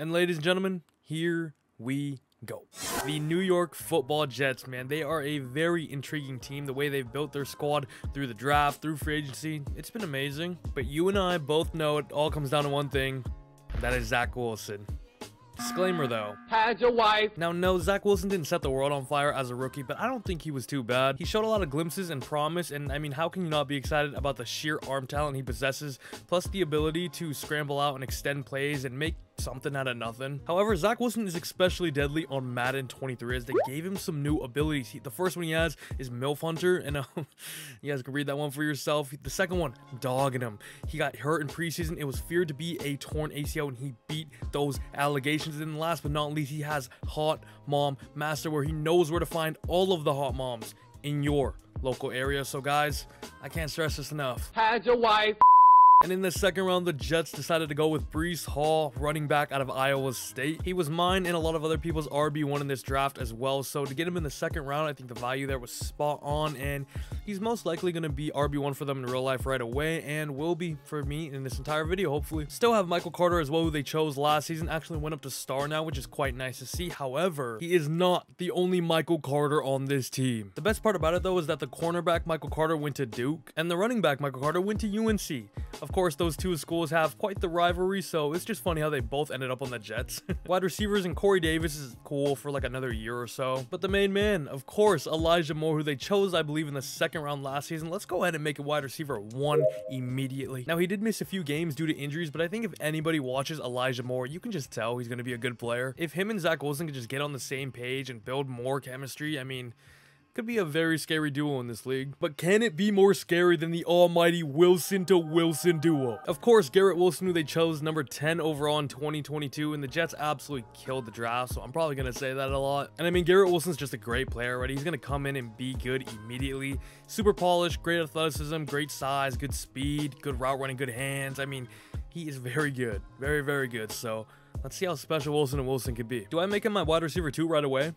And ladies and gentlemen, here we go. The New York Football Jets, man, they are a very intriguing team. The way they've built their squad through the draft, through free agency, it's been amazing. But you and I both know it all comes down to one thing. That is Zach Wilson. Disclaimer though. Had your wife. Now, no, Zach Wilson didn't set the world on fire as a rookie, but I don't think he was too bad. He showed a lot of glimpses and promise, and I mean, how can you not be excited about the sheer arm talent he possesses, plus the ability to scramble out and extend plays and make something out of nothing. However, Zach Wilson is especially deadly on Madden 23 as they gave him some new abilities. He, the first one he has is MILF Hunter, and um, you guys can read that one for yourself. The second one, dogging him. He got hurt in preseason. It was feared to be a torn ACL, and he beat those allegations. And last but not least, he has Hot Mom Master, where he knows where to find all of the hot moms in your local area. So guys, I can't stress this enough. Had your wife. And in the second round, the Jets decided to go with Breece Hall, running back out of Iowa State. He was mine and a lot of other people's RB1 in this draft as well. So to get him in the second round, I think the value there was spot on. And he's most likely going to be RB1 for them in real life right away and will be for me in this entire video, hopefully. Still have Michael Carter as well, who they chose last season. Actually went up to star now, which is quite nice to see. However, he is not the only Michael Carter on this team. The best part about it, though, is that the cornerback Michael Carter went to Duke and the running back Michael Carter went to UNC. Of course, those two schools have quite the rivalry, so it's just funny how they both ended up on the Jets. Wide receivers and Corey Davis is cool for like another year or so. But the main man, of course, Elijah Moore, who they chose, I believe, in the second round last season. Let's go ahead and make a wide receiver one immediately. Now, he did miss a few games due to injuries, but I think if anybody watches Elijah Moore, you can just tell he's going to be a good player. If him and Zach Wilson could just get on the same page and build more chemistry, I mean, could be a very scary duo in this league. But can it be more scary than the almighty Wilson to Wilson duo? Of course, Garrett Wilson, who they chose number 10 overall in 2022, and the Jets absolutely killed the draft, so I'm probably going to say that a lot. And I mean, Garrett Wilson's just a great player already. He's going to come in and be good immediately. Super polished, great athleticism, great size, good speed, good route running, good hands. I mean, he is very good. Very, very good. So let's see how special Wilson and Wilson could be. Do I make him my wide receiver two right away?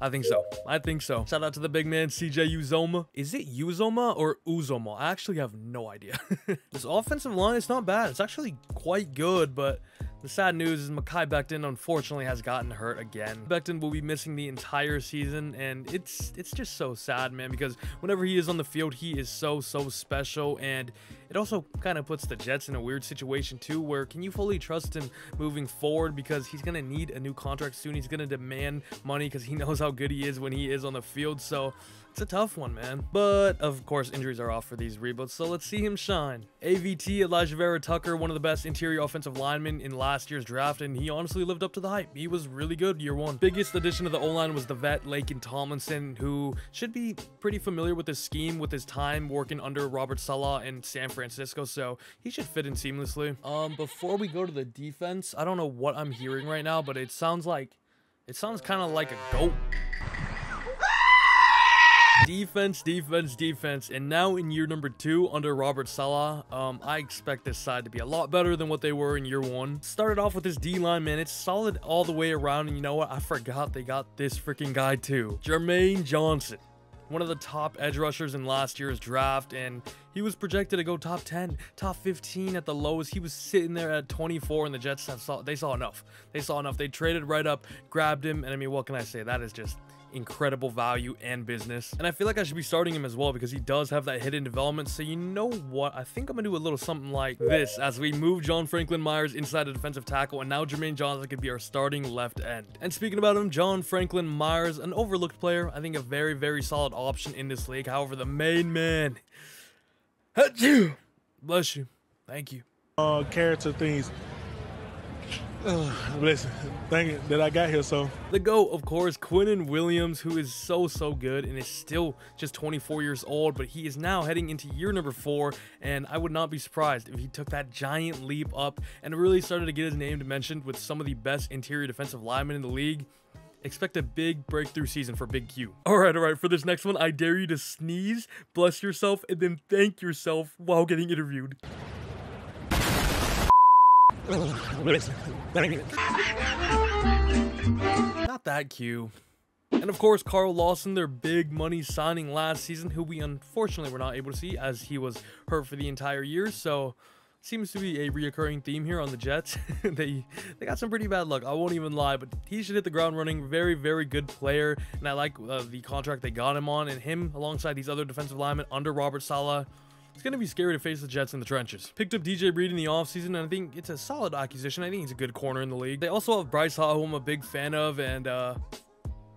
I think so. I think so. Shout out to the big man, CJ Uzomah. Is it Uzomah or Uzomah? I actually have no idea. this offensive line is not bad. It's actually quite good, but the sad news is Mekhi Becton unfortunately has gotten hurt again. Becton will be missing the entire season and it's it's just so sad man because whenever he is on the field he is so so special and it also kind of puts the Jets in a weird situation too where can you fully trust him moving forward because he's going to need a new contract soon. He's going to demand money because he knows how good he is when he is on the field. So it's a tough one, man. But, of course, injuries are off for these reboots, so let's see him shine. AVT, Alijah Vera-Tucker, one of the best interior offensive linemen in last year's draft, and he honestly lived up to the hype. He was really good year one. Biggest addition to the O-line was the vet, Laken Tomlinson, who should be pretty familiar with the scheme with his time working under Robert Saleh in San Francisco, so he should fit in seamlessly. Um, before we go to the defense, I don't know what I'm hearing right now, but it sounds like, it sounds kind of like a goat. Defense, defense, defense, and now in year number two under Robert Saleh, um, I expect this side to be a lot better than what they were in year one. Started off with this D-line, man, it's solid all the way around, and you know what? I forgot they got this freaking guy too. Jermaine Johnson one of the top edge rushers in last year's draft, and he was projected to go top 10, top 15 at the lowest. He was sitting there at 24, and the Jets saw they saw enough. They saw enough. They traded right up, grabbed him, and I mean, what can I say? That is just incredible value and business. And I feel like I should be starting him as well because he does have that hidden development. So you know what? I think I'm going to do a little something like this as we move John Franklin Myers inside a defensive tackle. And now Jermaine Johnson could be our starting left end. And speaking about him, John Franklin Myers, an overlooked player. I think a very, very solid option in this league. However, the main man. Bless you. Thank you. Uh, character things uh, listen, thank you that I got here. So the go, of course, Quinnen Williams, who is so so good and is still just 24 years old, but he is now heading into year number four, and I would not be surprised if he took that giant leap up and really started to get his name mentioned with some of the best interior defensive linemen in the league. Expect a big breakthrough season for Big Q. Alright, alright, for this next one, I dare you to sneeze, bless yourself, and then thank yourself while getting interviewed. Not that cute. And of course, Carl Lawson, their big money signing last season, who we unfortunately were not able to see as he was hurt for the entire year. So seems to be a reoccurring theme here on the Jets. they they got some pretty bad luck. I won't even lie, but he should hit the ground running. Very very good player, and I like uh, the contract they got him on, and him alongside these other defensive linemen under Robert Saleh. It's going to be scary to face the Jets in the trenches. Picked up DJ Reed in the offseason, and I think it's a solid acquisition. I think he's a good corner in the league. They also have Bryce Hall, who I'm a big fan of, and, uh,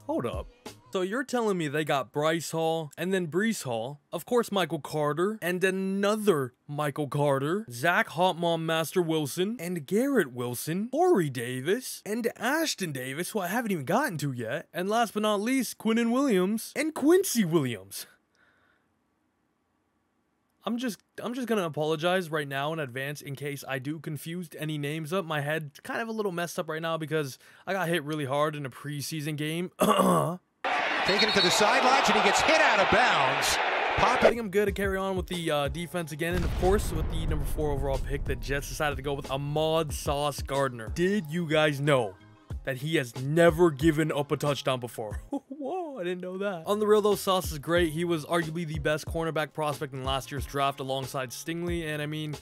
hold up. So you're telling me they got Bryce Hall, and then Breece Hall, of course Michael Carter, and another Michael Carter, Zach Hotmom Master Wilson, and Garrett Wilson, Corey Davis, and Ashtyn Davis, who I haven't even gotten to yet, and last but not least, Quinnen Williams, and Quincy Williams. I'm just I'm just gonna apologize right now in advance in case I do confused any names up. My head kind of a little messed up right now because I got hit really hard in a preseason game. Taking it to the sidelines and he gets hit out of bounds. Pop. I think I'm good to carry on with the uh, defense again, and of course with the number four overall pick, the Jets decided to go with Ahmad Sauce Gardner. Did you guys know that he has never given up a touchdown before. Whoa, I didn't know that. On the real though, Sauce is great. He was arguably the best cornerback prospect in last year's draft alongside Stingley, and I mean,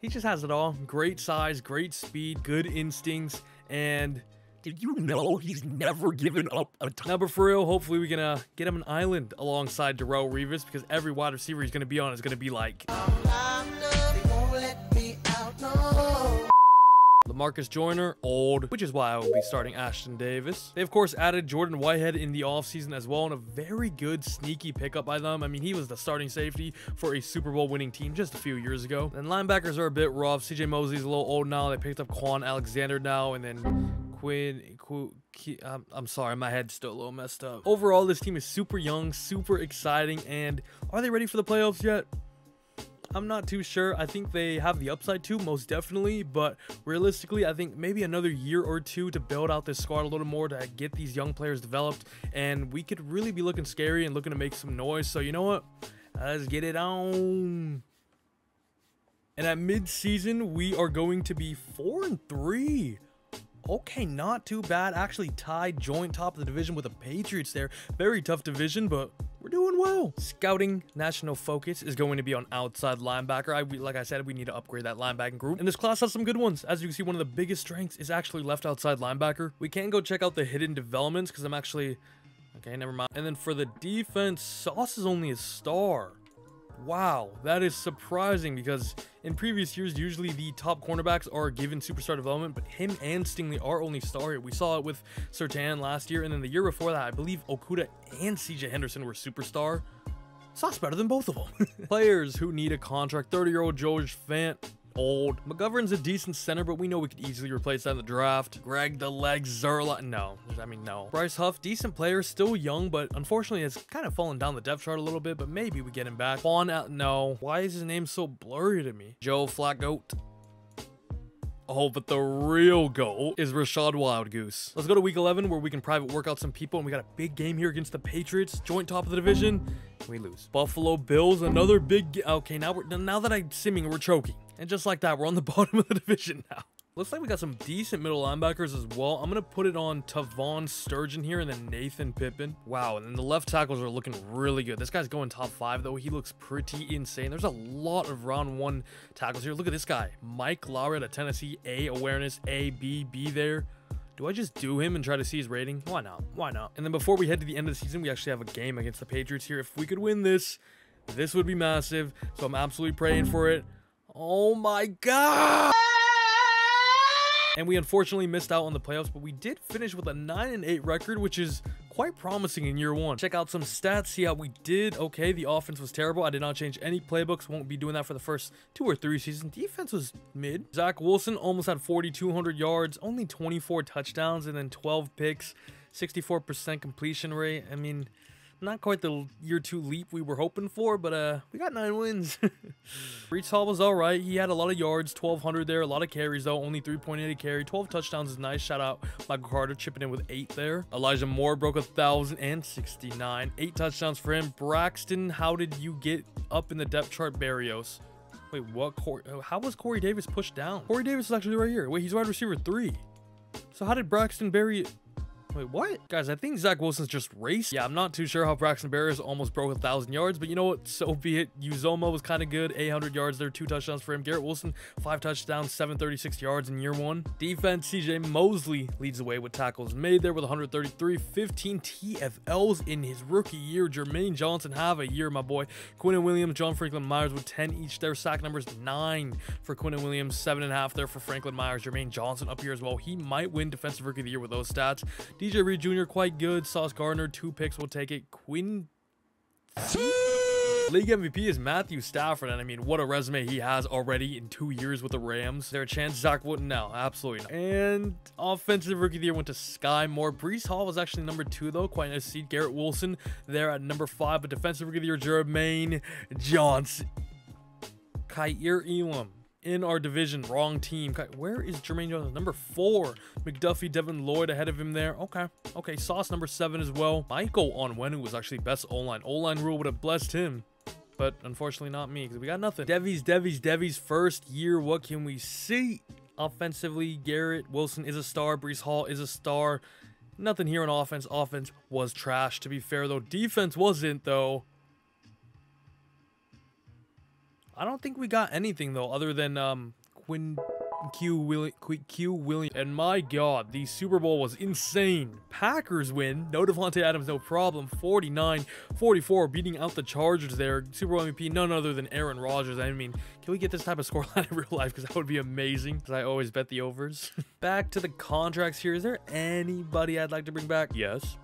he just has it all. Great size, great speed, good instincts, and did you know he's never given up a touchdown? Now, but for real, hopefully we can uh, get him an island alongside Darrelle Revis because every wide receiver he's going to be on is going to be like... Lamarcus Joyner, old, which is why I will be starting Ashtyn Davis. They, of course, added Jordan Whitehead in the offseason as well, and a very good sneaky pickup by them. I mean, he was the starting safety for a Super Bowl winning team just a few years ago. And linebackers are a bit rough. CJ Mosley's a little old now. They picked up Kwon Alexander now, and then Quinn, Qu I'm, I'm sorry, my head's still a little messed up. Overall, this team is super young, super exciting, and are they ready for the playoffs yet? I'm not too sure. I think they have the upside too, most definitely. But realistically, I think maybe another year or two to build out this squad a little more to get these young players developed. And we could really be looking scary and looking to make some noise. So you know what? Let's get it on. And at mid-season, we are going to be 4 and 3. Okay, not too bad. Actually tied joint top of the division with the Patriots there. Very tough division, but we're doing well. Scouting national focus is going to be on outside linebacker. I, like I said, we need to upgrade that linebacking group. And this class has some good ones. As you can see, one of the biggest strengths is actually left outside linebacker. We can go check out the hidden developments because I'm actually... Okay, never mind. And then for the defense, Sauce is only a star. Wow, that is surprising because in previous years, usually the top cornerbacks are given superstar development, but him and Stingley are only star. We saw it with Surtain last year, and then the year before that, I believe Okudah and CJ Henderson were superstar. Sauce better than both of them. Players who need a contract, 30-year-old George Fant, old. McGovern's a decent center, but we know we could easily replace that in the draft. Greg the Leg Zuerlein. No, I mean, no. Bryce Huff, decent player, still young, but unfortunately has kind of fallen down the depth chart a little bit, but maybe we get him back. Out. No. Why is his name so blurry to me? Joe Flacco. Oh, but the real goal is Rashad Wild Goose. Let's go to week 11 where we can private work out some people and we got a big game here against the Patriots, joint top of the division. We lose. Buffalo Bills, another big Okay, now we're now that I'm simming, we're choking. And just like that, we're on the bottom of the division now. Looks like we got some decent middle linebackers as well. I'm going to put it on Tavon Sturgeon here and then Nathan Pippen. Wow, and then the left tackles are looking really good. This guy's going top five, though. He looks pretty insane. There's a lot of round one tackles here. Look at this guy. Mike Lowry at Tennessee. A, awareness. A, B, B there. Do I just do him and try to see his rating? Why not? Why not? And then before we head to the end of the season, we actually have a game against the Patriots here. If we could win this, this would be massive. So I'm absolutely praying for it. Oh my god! And we unfortunately missed out on the playoffs, but we did finish with a 9 and 8 record, which is quite promising in year one. Check out some stats, see how we did. Okay, the offense was terrible. I did not change any playbooks. Won't be doing that for the first two or three seasons. Defense was mid. Zach Wilson almost had 4,200 yards, only 24 touchdowns, and then 12 picks, 64% completion rate. I mean, not quite the year two leap we were hoping for, but uh, we got nine wins. Breece Hall was all right. He had a lot of yards, 1,200 there, a lot of carries though, only 3.8 carry. 12 touchdowns is nice. Shout out Michael Carter chipping in with eight there. Elijah Moore broke a thousand and 69. Eight touchdowns for him. Braxton, how did you get up in the depth chart, Berrios? Wait, what? Corey, how was Corey Davis pushed down? Corey Davis is actually right here. Wait, he's wide receiver three. So how did Braxton Berry? Wait, what? Guys, I think Zach Wilson's just raced. Yeah, I'm not too sure how Braxton Berrios almost broke a 1,000 yards, but you know what? So be it. Uzomah was kind of good. 800 yards there, two touchdowns for him. Garrett Wilson, five touchdowns, 736 yards in year one. Defense, CJ Mosley leads the way with tackles made there with 133, 15 TFLs in his rookie year. Jermaine Johnson have a year, my boy. Quinnen Williams, John Franklin Myers with 10 each. Their sack numbers nine for Quinnen Williams, seven and a half there for Franklin Myers. Jermaine Johnson up here as well. He might win Defensive Rookie of the Year with those stats. DJ Reed Jr. quite good. Sauce Gardner, two picks will take it. Quinn. League MVP is Matthew Stafford, and I mean, what a resume he has already in two years with the Rams. There a chance Zach wouldn't? No, absolutely not. And offensive rookie of the year went to Skyy Moore. Breece Hall was actually number two, though. Quite nice to see Garrett Wilson there at number five. But defensive rookie of the year, Jermaine Johnson. Kaiir Elam in our division. Wrong team. Where is Jermaine Jones? Number four. McDuffie, Devin Lloyd ahead of him there. Okay. Okay. Sauce number seven as well. Michael Onwenu was actually best O-line. O-line rule would have blessed him. But unfortunately not me because we got nothing. Devy's, Devy's, Devy's first year. What can we see? Offensively, Garrett Wilson is a star. Breece Hall is a star. Nothing here on offense. Offense was trash. To be fair, though. Defense wasn't, though. I don't think we got anything though, other than um Quinn Q William Q William. And my God, the Super Bowl was insane. Packers win. No Davante Adams, no problem. 49-44, beating out the Chargers there. Super Bowl MVP, none other than Aaron Rodgers. I mean, can we get this type of scoreline in real life? Because that would be amazing. Because I always bet the overs. back to the contracts here. Is there anybody I'd like to bring back? Yes.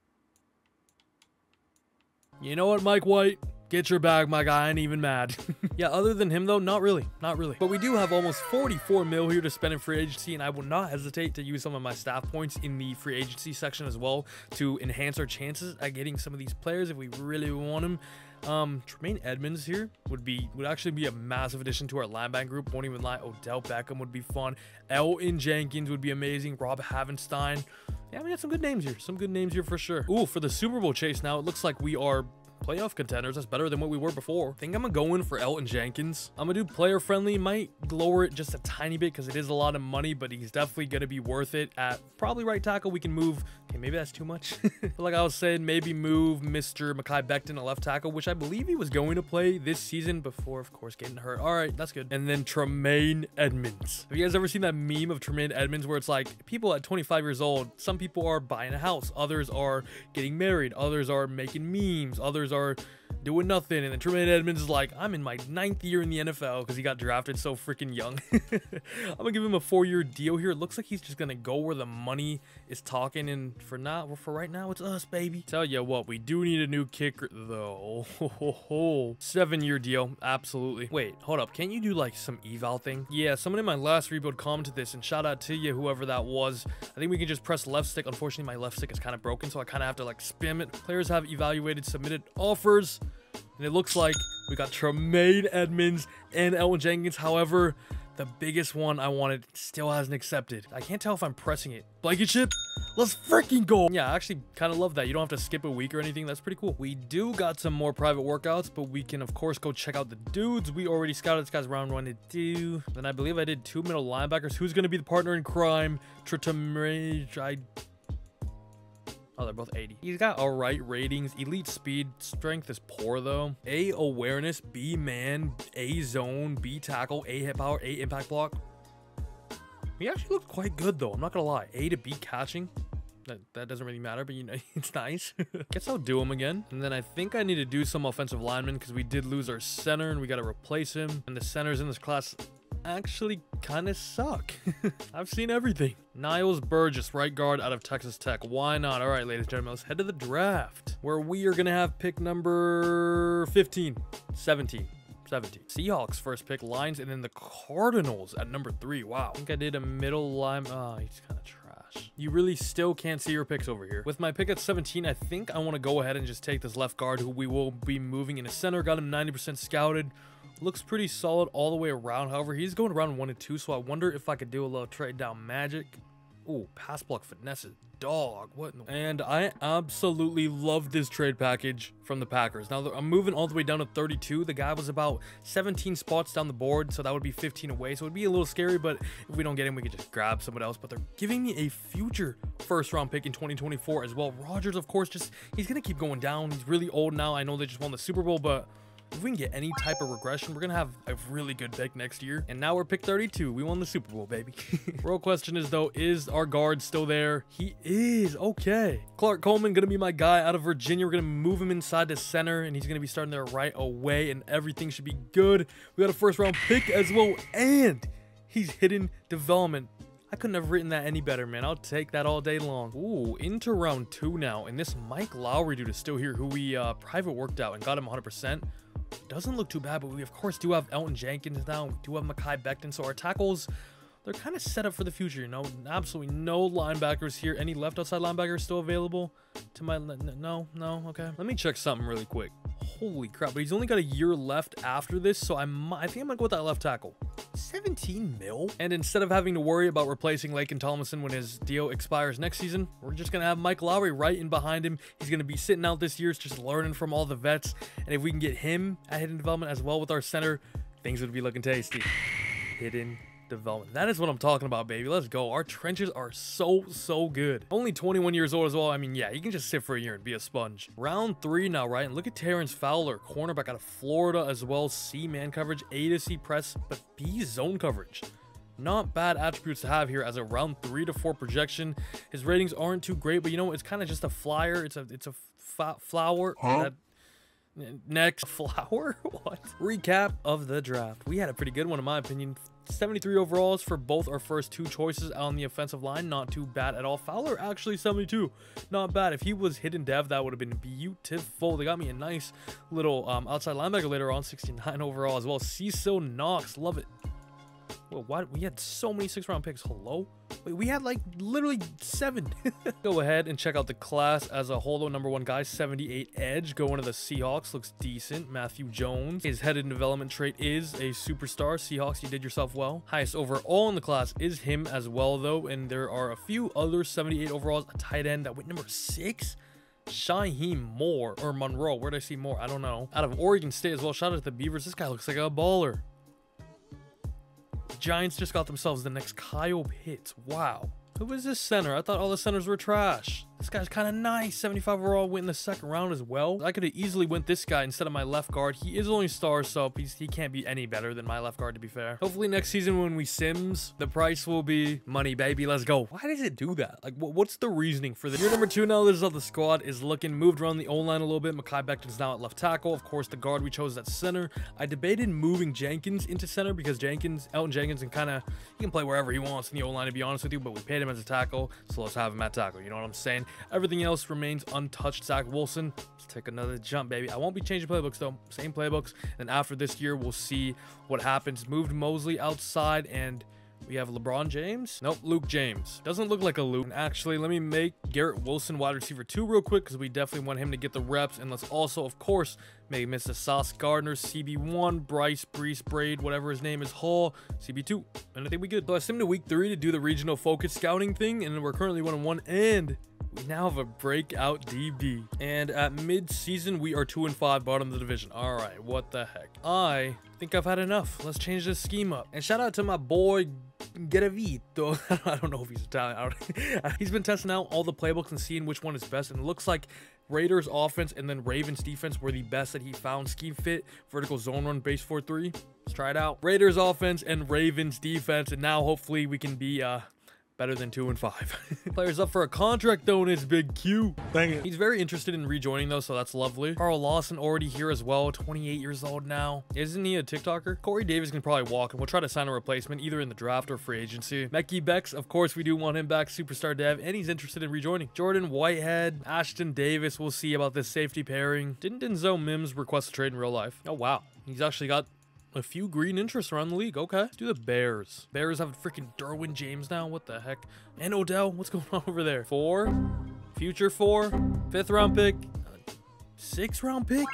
You know what, Mike White? Get your bag, my guy. I ain't even mad. yeah, other than him, though, not really. Not really. But we do have almost 44 mil here to spend in free agency, and I will not hesitate to use some of my staff points in the free agency section as well to enhance our chances at getting some of these players if we really want them. Um, Tremaine Edmunds here would be would actually be a massive addition to our linebacker group. Won't even lie. Odell Beckham would be fun. Elgton Jenkins would be amazing. Rob Havenstein. Yeah, we got some good names here. Some good names here for sure. Ooh, for the Super Bowl chase now, it looks like we are playoff contenders. That's better than what we were before. I think I'm gonna go in for Elgton Jenkins. I'm gonna do player friendly. Might lower it just a tiny bit because it is a lot of money, but he's definitely gonna be worth it at probably right tackle. We can move. Okay, maybe that's too much. like I was saying, maybe move Mr. Mekhi Becton a left tackle, which I believe he was going to play this season before, of course, getting hurt. All right, that's good. And then Tremaine Edmunds. Have you guys ever seen that meme of Tremaine Edmunds where it's like people at 25 years old, some people are buying a house, others are getting married, others are making memes, others are doing nothing. And then Tremaine Edmunds is like, I'm in my ninth year in the NFL because he got drafted so freaking young. I'm gonna give him a four-year deal here. It looks like he's just gonna go where the money is talking. And for now, for right now, it's us, baby. Tell you what, we do need a new kicker though. Seven-year deal, absolutely. Wait, hold up. Can't you do like some eval thing? Yeah, someone in my last rebuild commented this, and shout out to you, whoever that was. I think we can just press left stick. Unfortunately, my left stick is kind of broken, so I kind of have to like spam it. Players have evaluated submitted offers. And it looks like we got Tremaine Edmunds and Elgton Jenkins. However, the biggest one I wanted still hasn't accepted. I can't tell if I'm pressing it. Blankenship, let's freaking go. Yeah, I actually kind of love that. You don't have to skip a week or anything. That's pretty cool. We do got some more private workouts, but we can, of course, go check out the dudes. We already scouted this guy's round one to. Then I believe I did two middle linebackers. Who's going to be the partner in crime? Tritamrage. I Oh, they're both 80. He's got all right ratings. Elite speed. Strength is poor, though. A awareness. B man. A zone. B tackle. A hit power. A impact block. He actually looked quite good, though. I'm not going to lie. A to B catching. That, that doesn't really matter, but you know, it's nice. Guess I'll do him again. And then I think I need to do some offensive linemen because we did lose our center and we got to replace him. And the centers in this class actually kind of suck. I've seen everything. Niles Burgess, right guard out of Texas Tech. Why not? All right, ladies and gentlemen, let's head to the draft where we are going to have pick number 15, 17. 17. Seahawks first pick, Lions, and then the Cardinals at number three. Wow. I think I did a middle line. Oh, he's kind of trash. You really still can't see your picks over here. With my pick at 17, I think I want to go ahead and just take this left guard who we will be moving in a center. Got him 90% scouted looks pretty solid all the way around. However, he's going around one and two, so I wonder if I could do a little trade down magic. Oh, pass block finesse dog. What? in the- And I absolutely love this trade package from the Packers. Now I'm moving all the way down to 32. The guy was about 17 spots down the board, so that would be 15 away. So it'd be a little scary, but if we don't get him, we could just grab someone else. But they're giving me a future first round pick in 2024 as well. Rodgers, of course, just he's gonna keep going down. He's really old now. I know they just won the Super Bowl, but if we can get any type of regression, we're gonna have a really good pick next year. And now we're pick 32. We won the Super Bowl, baby. Real question is though, is our guard still there? He is. Okay. Clark Coleman gonna be my guy out of Virginia. We're gonna move him inside the center, and he's gonna be starting there right away, and everything should be good. We got a first round pick as well, and he's hidden development. I couldn't have written that any better, man. I'll take that all day long. Ooh, into round two now. And this Mike Lowry dude is still here, who we uh, private worked out and got him 100%. Doesn't look too bad, but we, of course, do have Elgton Jenkins now. We do have Mekhi Becton. So our tackles, they're kind of set up for the future, you know? Absolutely no linebackers here. Any left outside linebackers still available? To my... No, no, okay. Let me check something really quick. Holy crap, but he's only got a year left after this, so I, might, I think I'm gonna go with that left tackle. 17 mil? And instead of having to worry about replacing Laken Tomlinson when his deal expires next season, we're just gonna have Mike Lowry right in behind him. He's gonna be sitting out this year, just learning from all the vets. And if we can get him at hidden development as well with our center, things would be looking tasty. Hidden development. That is what I'm talking about, baby. Let's go. Our trenches are so, so good. Only 21 years old as well. I mean, yeah, you can just sit for a year and be a sponge. Round three now, right? And look at Terrence Fowler, cornerback out of Florida as well. C man coverage, A to C press, but B zone coverage. Not bad attributes to have here as a round three to four projection. His ratings aren't too great, but you know, it's kind of just a flyer. It's a, it's a flower. That, Next, flower? What? Recap of the draft. We had a pretty good one, in my opinion. 73 overalls for both our first two choices on the offensive line. Not too bad at all. Fowler actually 72. Not bad. If he was hidden dev, that would have been beautiful. They got me a nice little um, outside linebacker later on. 69 overall as well. Cecil Knox. Love it. Well, why we had so many six round picks? Hello? Wait, we had like literally seven. Go ahead and check out the class as a whole. Though number one guy, 78 edge, going to the Seahawks. Looks decent. Matthew Jones. His head in development trait is a superstar. Seahawks, you did yourself well. Highest overall in the class is him as well, though. And there are a few other 78 overalls. A tight end that went number six. Shaheem Moore or Monroe. Where did I see more? I don't know. Out of Oregon State as well. Shout out to the Beavers. This guy looks like a baller. Giants just got themselves the next Kyle Pitts. Wow. Who is this center? I thought all the centers were trash. This guy's kind of nice. 75 overall went in the second round as well. I could have easily went this guy instead of my left guard. He is only star, so he can't be any better than my left guard, to be fair. Hopefully next season when we Sims, the price will be money, baby. Let's go. Why does it do that? Like, wh- what's the reasoning for this? Year number two now, this is how the squad is looking. Moved around the O-line a little bit. Mekhi Becton's now at left tackle. Of course, the guard we chose at center. I debated moving Jenkins into center because Jenkins, Elgton Jenkins, and kind of, he can play wherever he wants in the O-line, to be honest with you, but we paid him as a tackle, so let's have him at tackle. You know what I'm saying? Everything else remains untouched. Zach Wilson, let's take another jump, baby. I won't be changing playbooks, though. Same playbooks. And after this year, we'll see what happens. Moved Mosley outside, and we have LeBron James. Nope, Luke James. Doesn't look like a Luke. And actually, let me make Garrett Wilson wide receiver two real quick because we definitely want him to get the reps. And let's also, of course, make Mr. Sauce Gardner, CB1, Bryce, Brees, Braid, whatever his name is, Hall, CB2. And I think we good. So I sim to week three to do the regional focus scouting thing. And we're currently one on one. And we now have a breakout DB. And at mid-season, we are 2 and 5, bottom of the division. All right, what the heck? I think I've had enough. Let's change this scheme up. And shout out to my boy Garavito. I don't know if he's Italian. He's been testing out all the playbooks and seeing which one is best. And it looks like Raiders offense and then Ravens defense were the best that he found. Scheme fit, vertical zone run, base 4-3. Let's try it out. Raiders offense and Ravens defense. And now hopefully we can be uh better than 2 and 5. Players up for a contract though and it's Big Q. Thank you. He's very interested in rejoining though, so that's lovely. Carl Lawson already here as well, 28 years old now. Isn't he a TikToker? Corey Davis can probably walk and we'll try to sign a replacement either in the draft or free agency. Mecky Bex, of course, we do want him back, superstar dev, and he's interested in rejoining. Jordan Whitehead, Ashtyn Davis, we'll see about this safety pairing. Didn't Denzel Mims request a trade in real life? Oh wow, he's actually got a few green interests around the league. Okay. Let's do the Bears. Bears have a freaking Derwin James now. What the heck? And Odell. What's going on over there? Four. Future four. Fifth round pick. Uh, sixth round pick.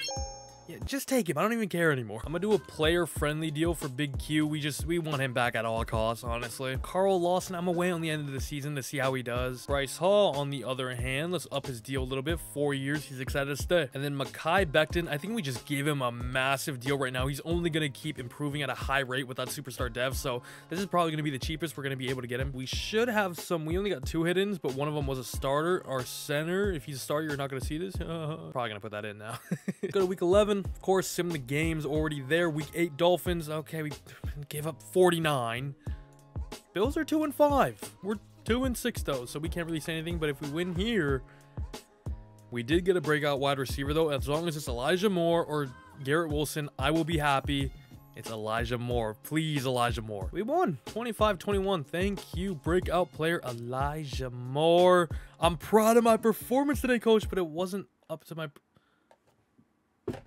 Yeah, just take him. I don't even care anymore. I'm gonna do a player-friendly deal for Big Q. We just we want him back at all costs, honestly. Carl Lawson, I'm away on the end of the season to see how he does. Bryce Hall, on the other hand, let's up his deal a little bit. Four years, he's excited to stay. And then Mekhi Becton, I think we just gave him a massive deal right now. He's only gonna keep improving at a high rate with that superstar dev. So this is probably gonna be the cheapest we're gonna be able to get him. We should have some. We only got two hidden, but one of them was a starter. Our center, if he's a starter, you're not gonna see this. probably gonna put that in now. Go to week 11. Of course, sim the game's already there. Week 8 Dolphins. Okay, we gave up 49. Bills are 2 and 5. We're 2 and 6 though, so we can't really say anything. But if we win here, we did get a breakout wide receiver though. As long as it's Elijah Moore or Garrett Wilson, I will be happy. It's Elijah Moore. Please, Elijah Moore. We won 25-21. Thank you, breakout player Elijah Moore. I'm proud of my performance today, coach, but it wasn't up to my...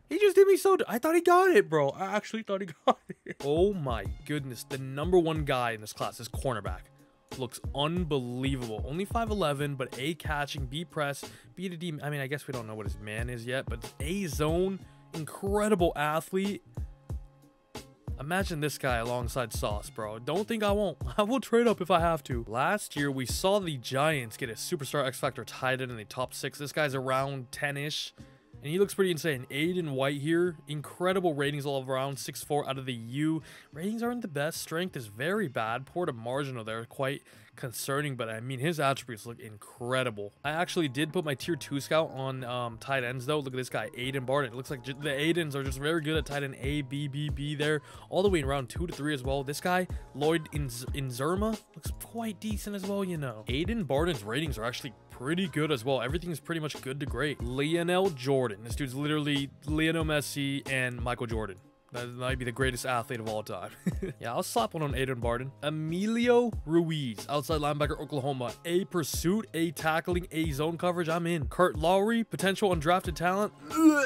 He just did me so... I thought he got it, bro. I actually thought he got it. Oh my goodness. The number one guy in this class is cornerback. Looks unbelievable. Only 5'11", but A catching, B press, B to D. I mean, I guess we don't know what his man is yet, but A zone, incredible athlete. Imagine this guy alongside Sauce, bro. Don't think I won't. I will trade up if I have to. Last year, we saw the Giants get a superstar X Factor tight end in the top six. This guy's around 10-ish. And he looks pretty insane. Aiden White here. Incredible ratings all around. 6'4 out of the U. Ratings aren't the best. Strength is very bad. Poor to marginal there. Quite concerning, but I mean, his attributes look incredible. I actually did put my tier 2 scout on um, tight ends, though. Look at this guy, Aiden Barton. It looks like the Aidens are just very good at tight end A, B, B, B there, all the way in round 2 to 3 as well. This guy, Lloyd Inzerma, looks quite decent as well, you know. Aiden Barton's ratings are actually pretty good as well. Everything's pretty much good to great. Lionel Jordan. This dude's literally Lionel Messi and Michael Jordan. That might be the greatest athlete of all time. yeah, I'll slap one on Aiden Barton. Emilio Ruiz, outside linebacker, Oklahoma. A pursuit, A tackling, A zone coverage. I'm in. Kurt Lowry, potential undrafted talent.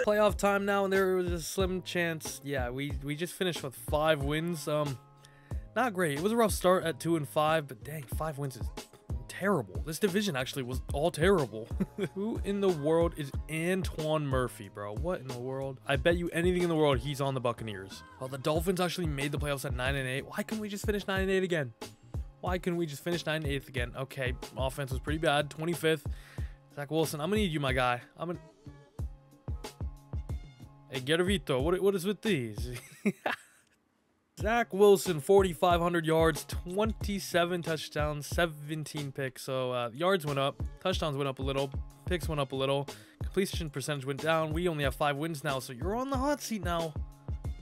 Playoff time now, and there was a slim chance. Yeah, we we just finished with five wins. Um, not great. It was a rough start at two and five, but dang, five wins is terrible. This division actually was all terrible. Who in the world is Antoine Murphy, bro? What in the world? I bet you anything in the world he's on the Buccaneers. Well, the Dolphins actually made the playoffs at 9 and 8. Why couldn't we just finish 9 and 8 again? Why couldn't we just finish 9 and 8 again? Okay, offense was pretty bad. 25th. Zach Wilson, I'm gonna need you, my guy. I'm gonna. Hey, Garavito, what, what is with these? Zach Wilson, 4,500 yards, 27 touchdowns, 17 picks. So uh, yards went up, touchdowns went up a little, picks went up a little, completion percentage went down. We only have five wins now, so you're on the hot seat now.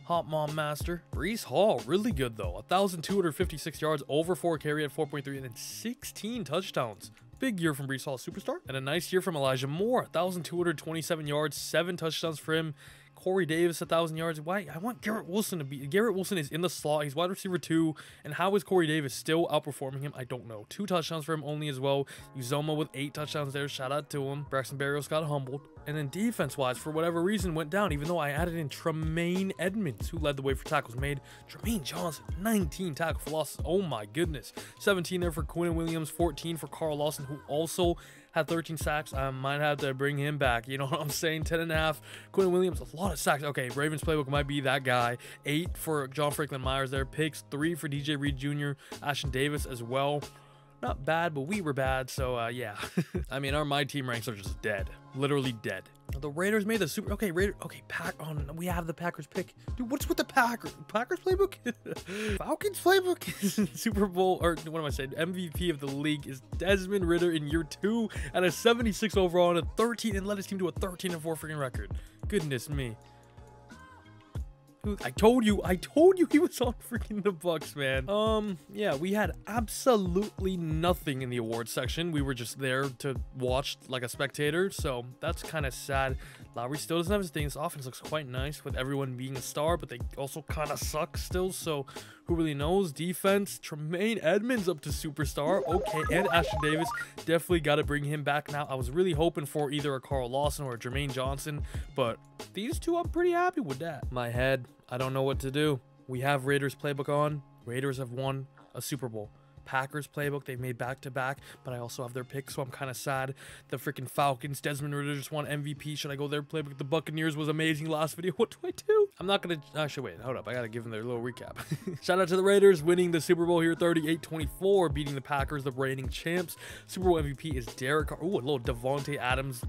Hot Mom Master. Breece Hall, really good though. 1,256 yards, over 4 carry at 4.3, and then 16 touchdowns. Big year from Breece Hall, superstar. And a nice year from Elijah Moore. 1,227 yards, 7 touchdowns for him. Corey Davis, a thousand yards. Why? I want Garrett Wilson to be. Garrett Wilson is in the slot. He's wide receiver two. And how is Corey Davis still outperforming him? I don't know. Two touchdowns for him only as well. Uzomah with eight touchdowns there. Shout out to him. Braxton Berrios got humbled. And then defense wise, for whatever reason, went down, even though I added in Tremaine Edmunds, who led the way for tackles made. Tremaine Johnson, 19 tackle for losses. Oh my goodness. 17 there for Quinn Williams, 14 for Carl Lawson, who also had 13 sacks. I might have to bring him back. You know what I'm saying? 10 and a half. Quinn Williams, a lot of sacks. Okay, Ravens playbook might be that guy. Eight for John Franklin Myers there. Picks. Three for DJ Reed Jr. Ashtyn Davis as well not bad, but we were bad. So uh, yeah, I mean, our my team ranks are just dead, literally dead. The Raiders made the super. Okay, Raider. Okay, pack on. Oh, we have the Packers pick. Dude, what's with the Packers? Packers playbook? Falcons playbook? super Bowl or what am I saying? MVP of the league is Desmond Ridder in year two at a 76 overall and a 13 and led his team to a 13 and four freaking record. Goodness me. I told you, I told you he was on freaking the Bucks, man. Um, yeah, we had absolutely nothing in the awards section. We were just there to watch like a spectator, so that's kind of sad. Lowry still doesn't have his thing. This offense looks quite nice with everyone being a star, but they also kind of suck still, so who really knows? Defense, Tremaine Edmunds up to superstar. Okay, and Ashtyn Davis. Definitely got to bring him back now. I was really hoping for either a Carl Lawson or a Jermaine Johnson, but these two, I'm pretty happy with that. My head, I don't know what to do. We have Raiders playbook on. Raiders have won a Super Bowl. Packers playbook. They've made back to back, but I also have their pick, so I'm kind of sad. The freaking Falcons, Desmond Ridder just won MVP. Should I go their playbook? The Buccaneers was amazing last video. What do I do? I'm not gonna. Oh, Actually, wait. Hold up. I gotta give them their little recap. Shout out to the Raiders winning the Super Bowl here, 38-24, beating the Packers, the reigning champs. Super Bowl MVP is Derek. Oh, a little Davante Adams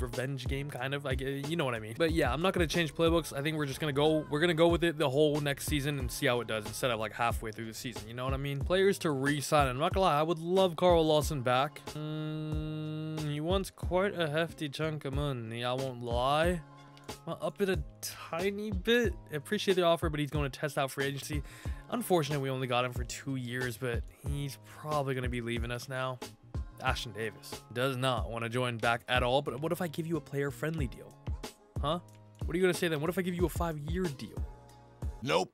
revenge game kind of like you know what i mean. But yeah i'm not to change playbooks. I think we're just to go we're to go with it the whole next season and see how it does instead of like halfway through the season you know what i mean? Players to re-sign i'm not gonna lie i would love carl lawson back. Mm, he wants quite a hefty chunk of money i won't lie. I'll up it a tiny bit. Appreciate the offer but he's going to test out free agency. Unfortunately we only got him for two years but he's probably going to be leaving us now Ashtyn Davis does not want to join back at all. But what if I give you a player friendly deal? Huh? What are you going to say then? What if I give you a five year deal? Nope.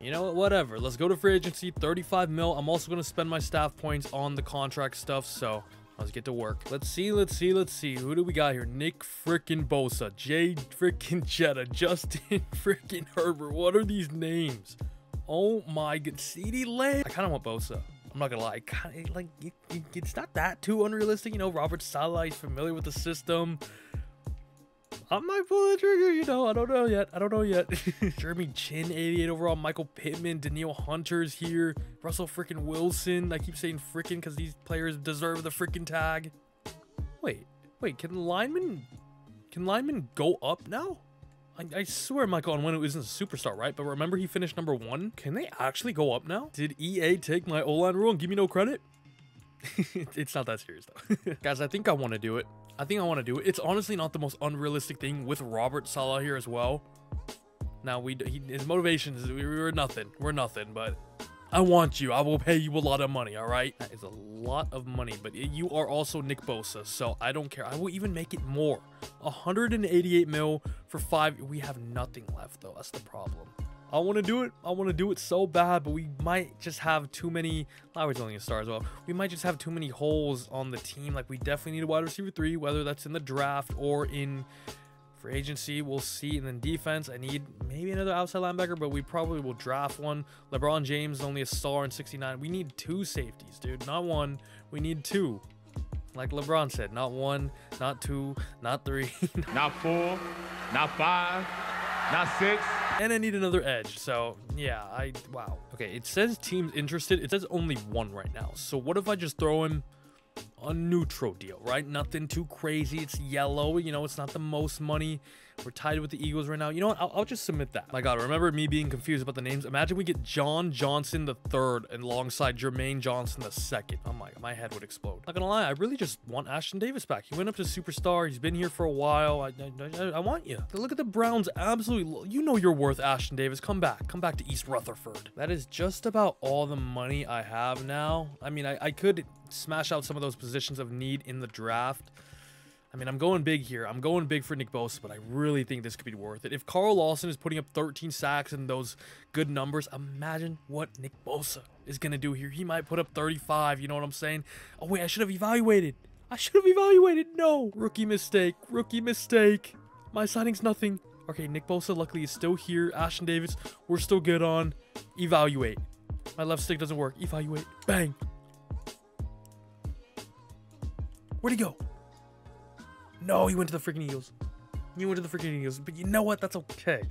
You know what? Whatever. Let's go to free agency. 35 mil. I'm also going to spend my staff points on the contract stuff. So let's get to work. Let's see. Let's see. Let's see. Who do we got here? Nick freaking Bosa. Jay freaking Jetta. Justin freaking Herbert. What are these names? Oh my god. CeeDee Lamb. I kind of want Bosa. I'm not gonna lie, kind of like it, it, it's not that too unrealistic. You know, Robert Saleh, he's familiar with the system. I might pull the trigger, you know. I don't know yet. I don't know yet. Jeremy Chinn, 88 overall. Michael Pittman, Danielle Hunter's here. Russell freaking Wilson. I keep saying freaking because these players deserve the freaking tag. Wait, wait. Can linemen, can linemen go up now? I, I swear Michael on Onwenu isn't a superstar, right? But remember he finished number one? Can they actually go up now? Did EA take my O-line rule and give me no credit? it's not that serious though. Guys, I think I want to do it. I think I want to do it. It's honestly not the most unrealistic thing with Robert Saleh here as well. Now, we he, his motivations, we, we were nothing. We're nothing, but I want you. I will pay you a lot of money, all right? That is a lot of money, but you are also Nick Bosa, so I don't care. I will even make it more. 188 mil for five. We have nothing left, though. That's the problem. I want to do it. I want to do it so bad, but we might just have too many. Lowry's only a star as well. We might just have too many holes on the team. Like, we definitely need a wide receiver three, whether that's in the draft or in agency, we'll see. And then defense, I need maybe another outside linebacker, but we probably will draft one. LeBron James is only a star in 69. We need two safeties, dude. Not one. We need two. Like LeBron said, not one, not two, not three. not four, not five, not six. And I need another edge. So yeah, I wow. Okay, it says teams interested. It says only one right now. So what if I just throw him a neutral deal, right? Nothing too crazy. It's yellow. You know, it's not the most money. We're tied with the Eagles right now. You know what? I'll, I'll, just submit that. My God, remember me being confused about the names? Imagine we get John Johnson the third and alongside Jermaine Johnson the second. Oh my, my head would explode. Not gonna lie, I really just want Ashtyn Davis back. He went up to superstar. He's been here for a while. I, I, I, I want you. Look at the Browns. Absolutely, you know you're worth Ashtyn Davis. Come back. Come back to East Rutherford. That is just about all the money I have now. I mean, I, I could smash out some of those positions of need in the draft. I mean, I'm going big here. I'm going big for Nick Bosa, but I really think this could be worth it. If Carl Lawson is putting up 13 sacks and those good numbers, imagine what Nick Bosa is going to do here. He might put up 35, you know what I'm saying? Oh, wait, I should have evaluated. I should have evaluated. No. Rookie mistake. Rookie mistake. My signing's nothing. Okay, Nick Bosa luckily is still here. Ashtyn Davis, we're still good on. Evaluate. My left stick doesn't work. Evaluate. Bang. Where'd he go? No, he went to the freaking Eagles. He went to the freaking Eagles. But you know what? That's okay.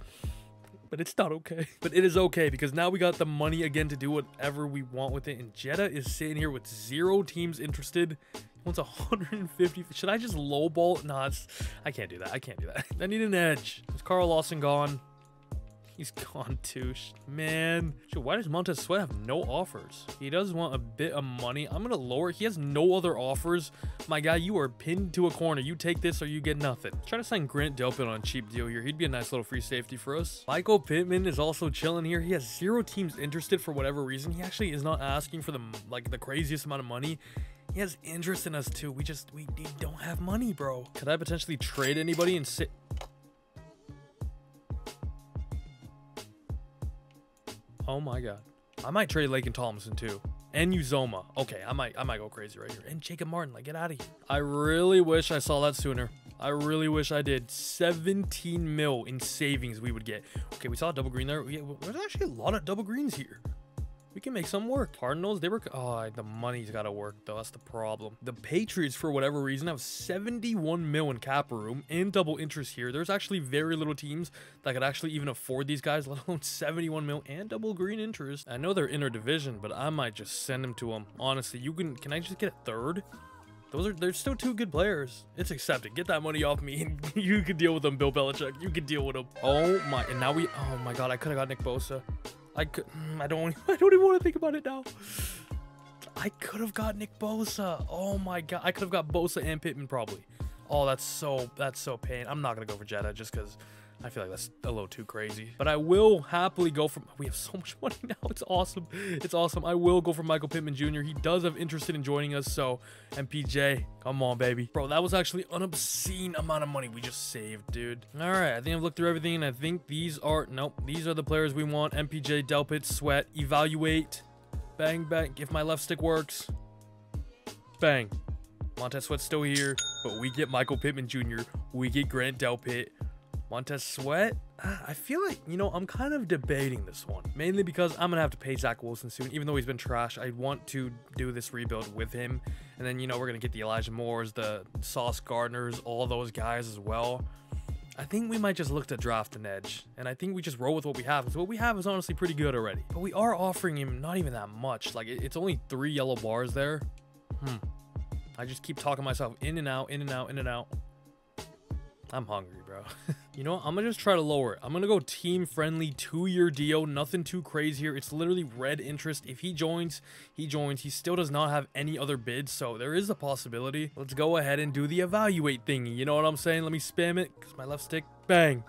But it's not okay. But it is okay because now we got the money again to do whatever we want with it. And Jetta is sitting here with zero teams interested. He wants 150. Should I just lowball? No, I can't do that. I can't do that. I need an edge. Is Carl Lawson gone? He's gone too. Man. why does Montez Sweat have no offers? He does want a bit of money. I'm going to lower. He has no other offers. My guy, you are pinned to a corner. You take this or you get nothing. Try to sign Grant Delpit on a cheap deal here. He'd be a nice little free safety for us. Michael Pittman is also chilling here. He has zero teams interested for whatever reason. He actually is not asking for the like the craziest amount of money. He has interest in us too. We just we, we don't have money, bro. Could I potentially trade anybody and sit? Oh my god. I might trade Laken Tomlinson too. And Uzomah. Okay, I might I might go crazy right here. And Jacob Martin, like get out of here. I really wish I saw that sooner. I really wish I did. 17 mil in savings we would get. Okay, we saw a double green there. Yeah, there's actually a lot of double greens here. We can make some work. Cardinals, they were... Oh, the money's got to work, though. That's the problem. The Patriots, for whatever reason, have 71 mil in cap room and double interest here. There's actually very little teams that could actually even afford these guys, let alone 71 mil and double green interest. I know they're inner division, but I might just send them to them. Honestly, you can... Can I just get a third? Those are they're still two good players. It's accepted. Get that money off me, and you can deal with them, Bill Belichick. You can deal with them. Oh my! And now we. Oh my God! I could have got Nick Bosa. I could. mm, I don't. I don't even want to think about it now. I could have got Nick Bosa. Oh my God! I could have got Bosa and Pittman probably. Oh, that's so. That's so pain. I'm not gonna go for Jetta just because. I feel like that's a little too crazy. But I will happily go for... We have so much money now. It's awesome. It's awesome. I will go for Michael Pittman Jr. He does have interest in joining us. So, MPJ, come on, baby. Bro, that was actually an obscene amount of money we just saved, dude. All right. I think I've looked through everything. And I think these are... Nope. These are the players we want. MPJ, Delpit, Sweat. Evaluate. Bang, bang. If my left stick works. Bang. Montez Sweat's still here. But we get Michael Pittman Jr. We get Grant Delpit. Montez Sweat, I feel like, you know, I'm kind of debating this one. Mainly because I'm going to have to pay Zach Wilson soon. Even though he's been trash, I want to do this rebuild with him. And then, you know, we're going to get the Elijah Moores, the Sauce Gardners, all those guys as well. I think we might just look to draft an edge. And I think we just roll with what we have. Because what we have is honestly pretty good already. But we are offering him not even that much. Like, it's only three yellow bars there. Hmm. I just keep talking myself in and out, in and out, in and out. I'm hungry, bro. you know what? I'm gonna just try to lower it. I'm gonna go team friendly two year deal. Nothing too crazy here. It's literally red interest. If he joins, he joins. He still does not have any other bids, so there is a possibility. Let's go ahead and do the evaluate thingy. You know what I'm saying? Let me spam it because my left stick, bang.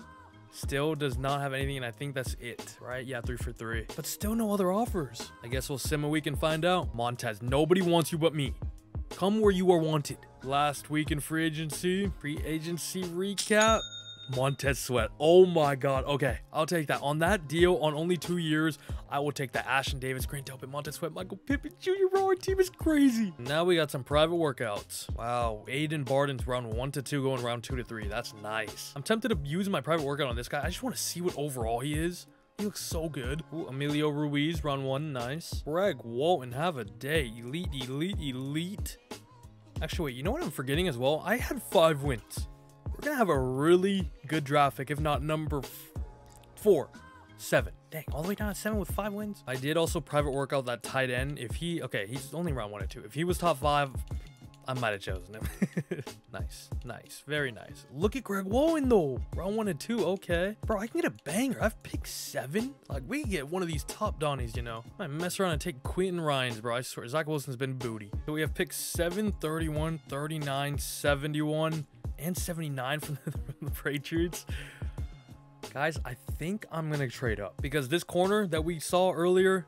Still does not have anything, and I think that's it, right? Yeah, three for three. But still no other offers. I guess we'll sim a week and find out. Montez, nobody wants you but me. Come where you are wanted. Last week in free agency, free agency recap. Montez Sweat. Oh my God. Okay, I'll take that. On that deal, on only two years, I will take that. Ashtyn Davis, Grant Delpit, Montez Sweat, Michael Pittman Jr. Bro, our team is crazy. Now we got some private workouts. Wow, Aiden Barton's round one to two, going round two to three. That's nice. I'm tempted to use my private workout on this guy. I just want to see what overall he is. He looks so good. Ooh, Emilio Ruiz, round one, nice. Greg Walton, have a day. Elite, elite, elite. Actually, wait, you know what I'm forgetting as well? I had five wins. We're gonna have a really good draft pick, if not number four, seven. Dang, all the way down to seven with five wins. I did also private workout that tight end. If he, okay, he's only round one and two. If he was top five, I might have chosen him. nice, nice, very nice. Look at Greg Wowen though. Round one and two, okay. Bro, I can get a banger. I've picked seven. Like, we can get one of these top Donnies, you know. I mess around and take Quentin Ryan's, bro. I swear, Zach Wilson's been booty. So we have picked 7, 31, 39, 71, and 79 from the, from the Patriots. Guys, I think I'm to trade up because this corner that we saw earlier,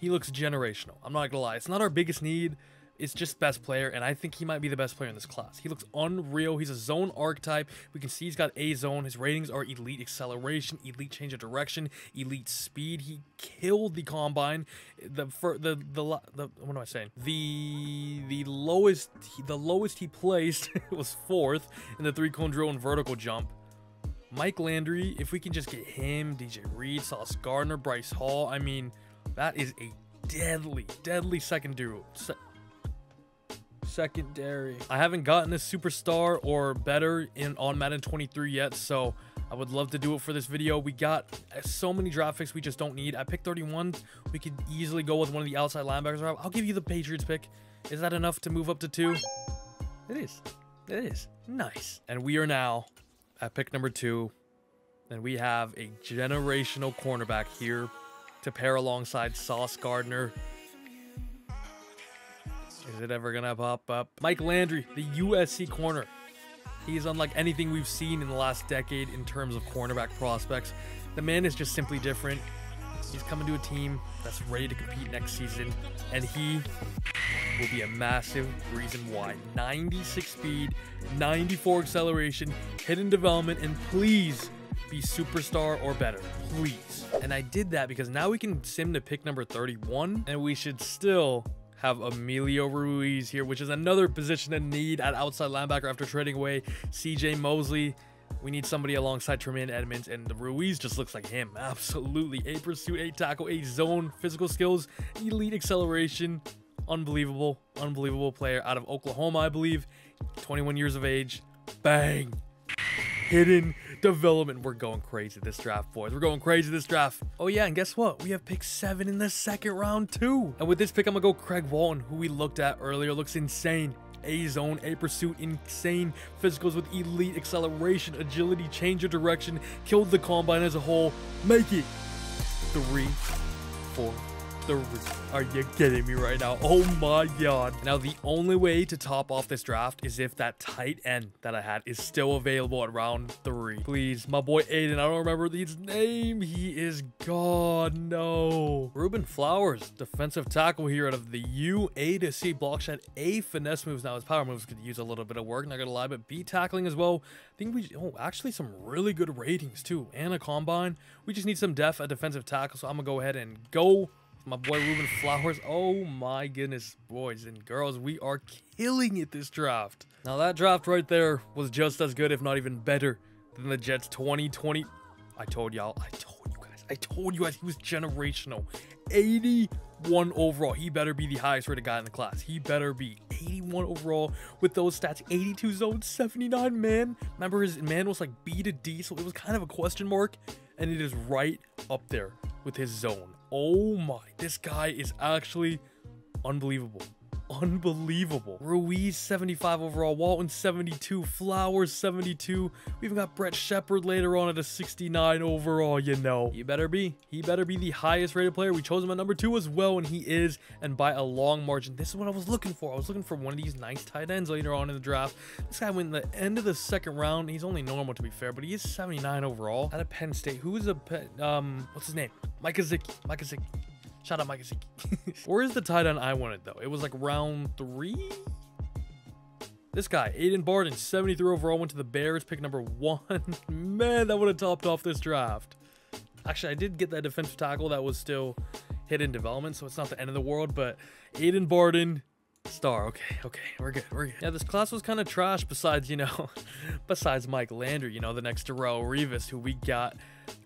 he looks generational. I'm not gonna lie. It's not our biggest need. It's just best player, and I think he might be the best player in this class. He looks unreal. He's a zone archetype. We can see he's got A zone. His ratings are elite acceleration, elite change of direction, elite speed. He killed the combine. The for the the, lo- the what am I saying? The the lowest the lowest he placed was fourth in the three cone drill and vertical jump. Mike Landry, if we can just get him, DJ Reed, Sauce Gardner, Bryce Hall, I mean, that is a deadly, deadly second duo. Se- secondary. I haven't gotten a superstar or better in on Madden 23 yet, so I would love to do it for this video. We got uh, so many draft picks we just don't need. I picked 31. We could easily go with one of the outside linebackers. I'll give you the Patriots pick. Is that enough to move up to two? It is. It is. Nice. And we are now at pick number two. And we have a generational cornerback here to pair alongside Sauce Gardner. Is it ever gonna pop up? Mike Landry, the USC corner. He's unlike anything we've seen in the last decade in terms of cornerback prospects. The man is just simply different. He's coming to a team that's ready to compete next season, and he will be a massive reason why. 96 speed, 94 acceleration, hidden development, and please be superstar or better. Please. And I did that because now we can sim to pick number 31, and we should still have Emilio Ruiz here, which is another position in need at outside linebacker after trading away CJ Mosley. We need somebody alongside Tremaine Edmunds, and the Ruiz just looks like him. Absolutely. A pursuit, a tackle, a zone, physical skills, elite acceleration. Unbelievable, unbelievable player out of Oklahoma, I believe. 21 years of age. Bang. Hidden development. We're going crazy this draft, boys. We're going crazy this draft. Oh, yeah, and guess what? We have pick seven in the second round, too. And with this pick, I'm going to go Craig Walton, who we looked at earlier. Looks insane. A zone, A pursuit, insane physicals with elite acceleration, agility, change of direction, killed the combine as a whole. Make it three, four, Are you kidding me right now? Oh my god. Now, the only way to top off this draft is if that tight end that I had is still available at round three. Please, my boy Aiden, I don't remember his name. He is gone. No. Ruben Flowers, defensive tackle here out of the U, A to C block A finesse moves. Now, his power moves could use a little bit of work, not gonna lie, but B tackling as well. I think we, oh, actually some really good ratings too, and a combine. We just need some depth at defensive tackle, so I'm gonna go ahead and go my boy Ruben Flowers. Oh my goodness, boys and girls, we are killing it this draft. Now that draft right there was just as good, if not even better, than the Jets 2020. I told y'all, I told you guys, I told you guys he was generational. 81 overall. He better be the highest rated guy in the class. He better be 81 overall with those stats. 82 zone, 79 man. Remember his man was like B to D, so it was kind of a question mark. And it is right up there with his zone. Oh my, this guy is actually unbelievable. Unbelievable. Ruiz 75 overall, Walton 72, Flowers 72. We even got Brett Shepard later on at a 69 overall, you know. He better be. He better be the highest rated player. We chose him at number two as well, and he is, and by a long margin. This is what I was looking for. I was looking for one of these nice tight ends later on in the draft. This guy went in the end of the second round. He's only normal to be fair, but he is 79 overall. At a Penn State. Who is a, um, what's his name? Mike Gesicki. Mike Gesicki. Shout out Mike Gesicki. Where is the tight end I wanted though? It was like round three. This guy, Aiden Barton, 73 overall, went to the Bears, pick number one. Man, that would have topped off this draft. Actually, I did get that defensive tackle that was still hidden development, so it's not the end of the world, but Aiden Barton, star. Okay, okay, we're good, we're good. Yeah, this class was kind of trash besides, you know, besides Mike Landry, you know, the next Darrelle Revis, who we got.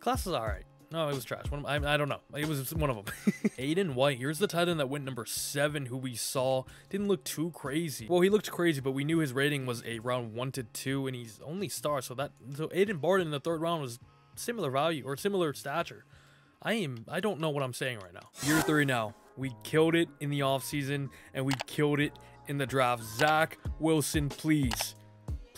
Class is all right. No, it was trash. One of, I, I don't know. It was one of them. Aiden White. Here's the tight end that went number seven, who we saw didn't look too crazy. Well, he looked crazy, but we knew his rating was a round one to two, and he's only star. So that so Aiden Barton in the third round was similar value or similar stature. I am. I don't know what I'm saying right now. Year three now. We killed it in the offseason, and we killed it in the draft. Zach Wilson, please.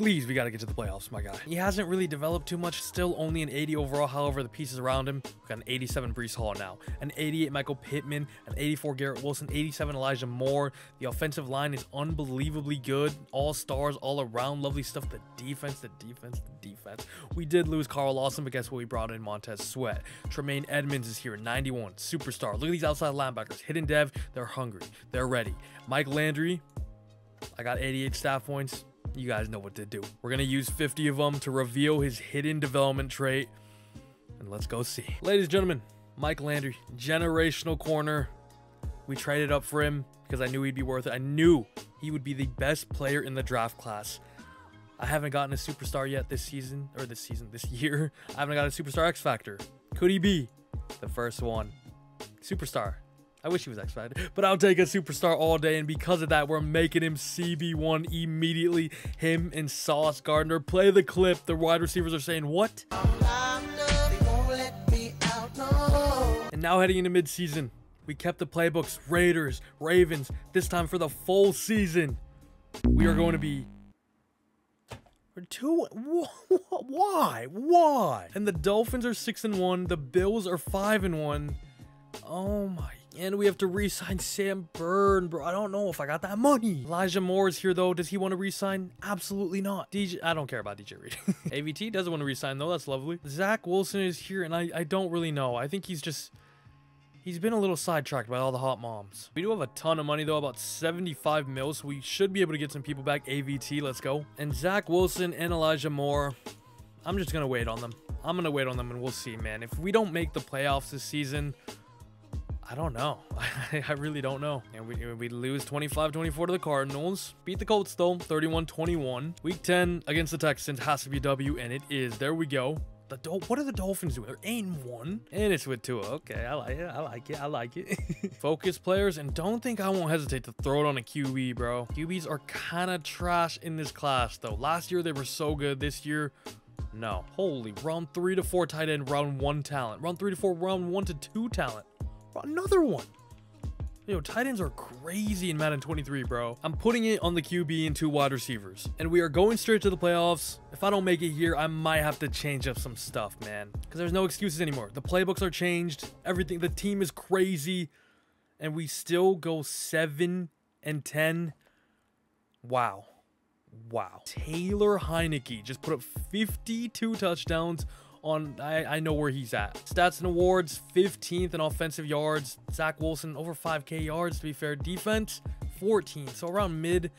Please, we got to get to the playoffs, my guy. He hasn't really developed too much. Still only an 80 overall. However, the pieces around him, we got an 87 Breece Hall now, an 88 Michael Pittman, an 84 Garrett Wilson, 87 Elijah Moore. The offensive line is unbelievably good. All stars all around. Lovely stuff. The defense, the defense, the defense. We did lose Carl Lawson, but guess what? We brought in Montez Sweat. Tremaine Edmunds is here, 91, superstar. Look at these outside linebackers. Hidden dev, they're hungry. They're ready. Mike Landry, I got 88 staff points you guys know what to do. We're going to use 50 of them to reveal his hidden development trait. And let's go see. Ladies and gentlemen, Mike Landry, generational corner. We traded up for him because I knew he'd be worth it. I knew he would be the best player in the draft class. I haven't gotten a superstar yet this season, or this season, this year. I haven't got a superstar X Factor. Could he be the first one? Superstar. I wish he was X Factor, but I'll take a superstar all day. And because of that, we're making him CB1 immediately. Him and Sauce Gardner play the clip. The wide receivers are saying, What? And now heading into midseason, we kept the playbooks Raiders, Ravens, this time for the full season. We are going to be two why why and the dolphins are six and one the bills are five and one oh my and we have to re-sign Sam Byrne, bro. I don't know if I got that money. Elijah Moore is here, though. Does he want to re-sign? Absolutely not. DJ, I don't care about DJ Reed. AVT doesn't want to re-sign, though. That's lovely. Zach Wilson is here, and I, I don't really know. I think he's just... He's been a little sidetracked by all the hot moms. We do have a ton of money, though, about 75 mil, so we should be able to get some people back. AVT, let's go. And Zach Wilson and Elijah Moore, I'm just going to wait on them. I'm going to wait on them, and we'll see, man. If we don't make the playoffs this season, I don't know. I really don't know. And we, we lose 25-24 to the Cardinals. Beat the Colts though, 31-21. Week 10 against the Texans has to be W, and it is. There we go. The Dol what are the Dolphins doing? They're 8 1. And it's with Tua. Okay, I like it. I like it. I like it. Focus players, and don't think I won't hesitate to throw it on a QB, bro. QBs are kind of trash in this class, though. Last year, they were so good. This year, no. Holy, round 3 to 4 tight end, round 1 talent. Round 3 to 4, round 1 to 2 talent. Another one. Yo, tight ends are crazy in Madden 23, bro. I'm putting it on the QB and two wide receivers. And we are going straight to the playoffs. If I don't make it here, I might have to change up some stuff, man. Because there's no excuses anymore. The playbooks are changed. Everything, the team is crazy. And we still go 7 and 10. Wow. Wow. Taylor Heinicke just put up 52 touchdowns on I, I know where he's at. Stats and awards, 15th in offensive yards. Zach Wilson over 5k yards to be fair. Defense, 14. So around mid,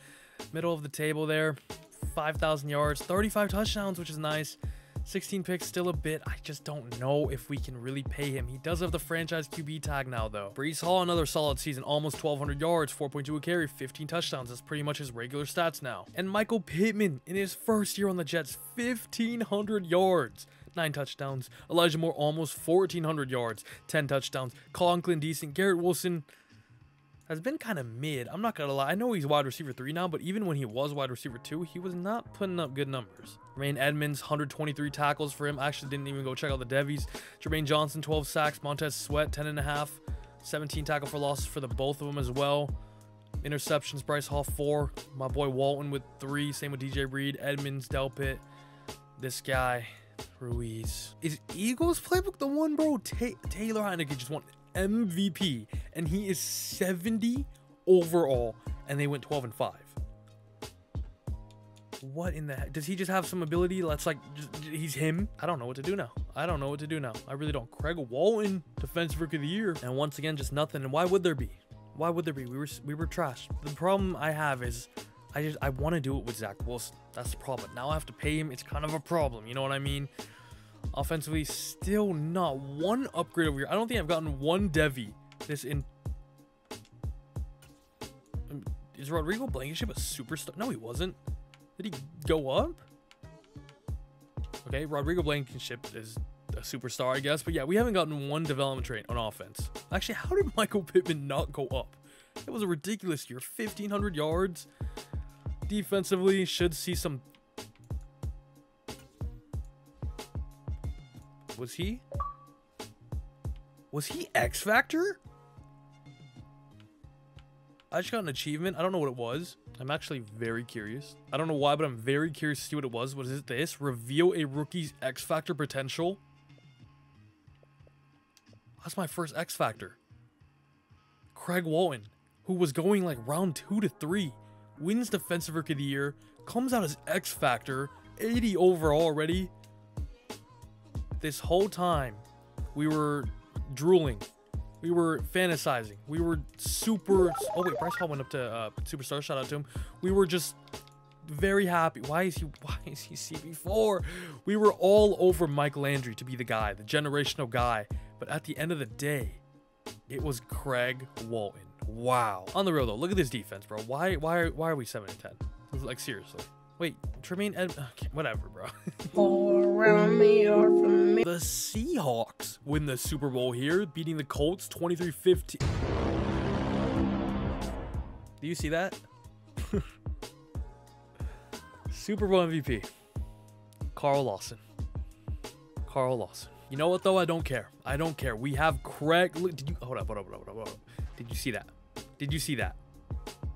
middle of the table there. 5,000 yards, 35 touchdowns, which is nice. 16 picks, still a bit. I just don't know if we can really pay him. He does have the franchise QB tag now, though. Breece Hall, another solid season. Almost 1,200 yards, 4.2 a carry, 15 touchdowns. That's pretty much his regular stats now. And Michael Pittman, in his first year on the Jets, 1,500 yards. 9 touchdowns. Elijah Moore almost 1,400 yards, 10 touchdowns. Conklin decent. Garrett Wilson has been kind of mid. I'm not going to lie. I know he's wide receiver 3 now, but even when he was wide receiver 2, he was not putting up good numbers. Jermaine Edmunds, 123 tackles for him. I actually didn't even go check out the Devies. Jermaine Johnson, 12 sacks. Montez Sweat, 10 and a half. 17 tackle for losses for the both of them as well. Interceptions, Bryce Hall, 4. My boy Walton with 3. Same with DJ Reed, Edmunds, Delpit. This guy, Ruiz. Is Eagles playbook the one, bro? Ta Taylor Heinicke just won MVP, and he is 70 overall, and they went 12 and 5. What in the heck? Does he just have some ability? Let's like, just, he's him. I don't know what to do now. I don't know what to do now. I really don't. Craig Walton, defensive rookie of the year, and once again, just nothing. And why would there be? Why would there be? We were we were trash. The problem I have is I just I want to do it with Zach Wilson. That's the problem. Now I have to pay him. It's kind of a problem. You know what I mean? Offensively, still not one upgrade over here. I don't think I've gotten one Devi this in. Is Rodrigo Blankenship a superstar? No, he wasn't. Did he go up? Okay, Rodrigo Blankenship is a superstar, I guess. But yeah, we haven't gotten one development trait on offense. Actually, how did Michael Pittman not go up? It was a ridiculous year. 1,500 yards. Defensively, should see some... Was he? Was he X Factor? I just got an achievement. I don't know what it was. I'm actually very curious. I don't know why, but I'm very curious to see what it was. What is it this? Reveal a rookie's X Factor potential. That's my first X Factor. Craig Walton, who was going like round two to three, wins Defensive Rookie of the Year, comes out as X Factor, 80 overall already. This whole time, we were drooling. We were fantasizing. We were super. Oh wait, Bryce Hall went up to uh, Superstar. Shout out to him. We were just very happy. Why is he? Why is he CB4? We were all over Mike Landry to be the guy, the generational guy. But at the end of the day, it was Craig Walton. Wow. On the real though, look at this defense, bro. Why? Why? Are, why are we seven and ten? Like seriously. Wait, Tremaine Ed okay, whatever, bro. the Seahawks win the Super Bowl here, beating the Colts 23-15. Do you see that? Super Bowl MVP. Carl Lawson. Carl Lawson. You know what though? I don't care. I don't care. We have Craig. Look, did you hold up? Hold up? Hold up? Hold up? Did you see that? Did you see that?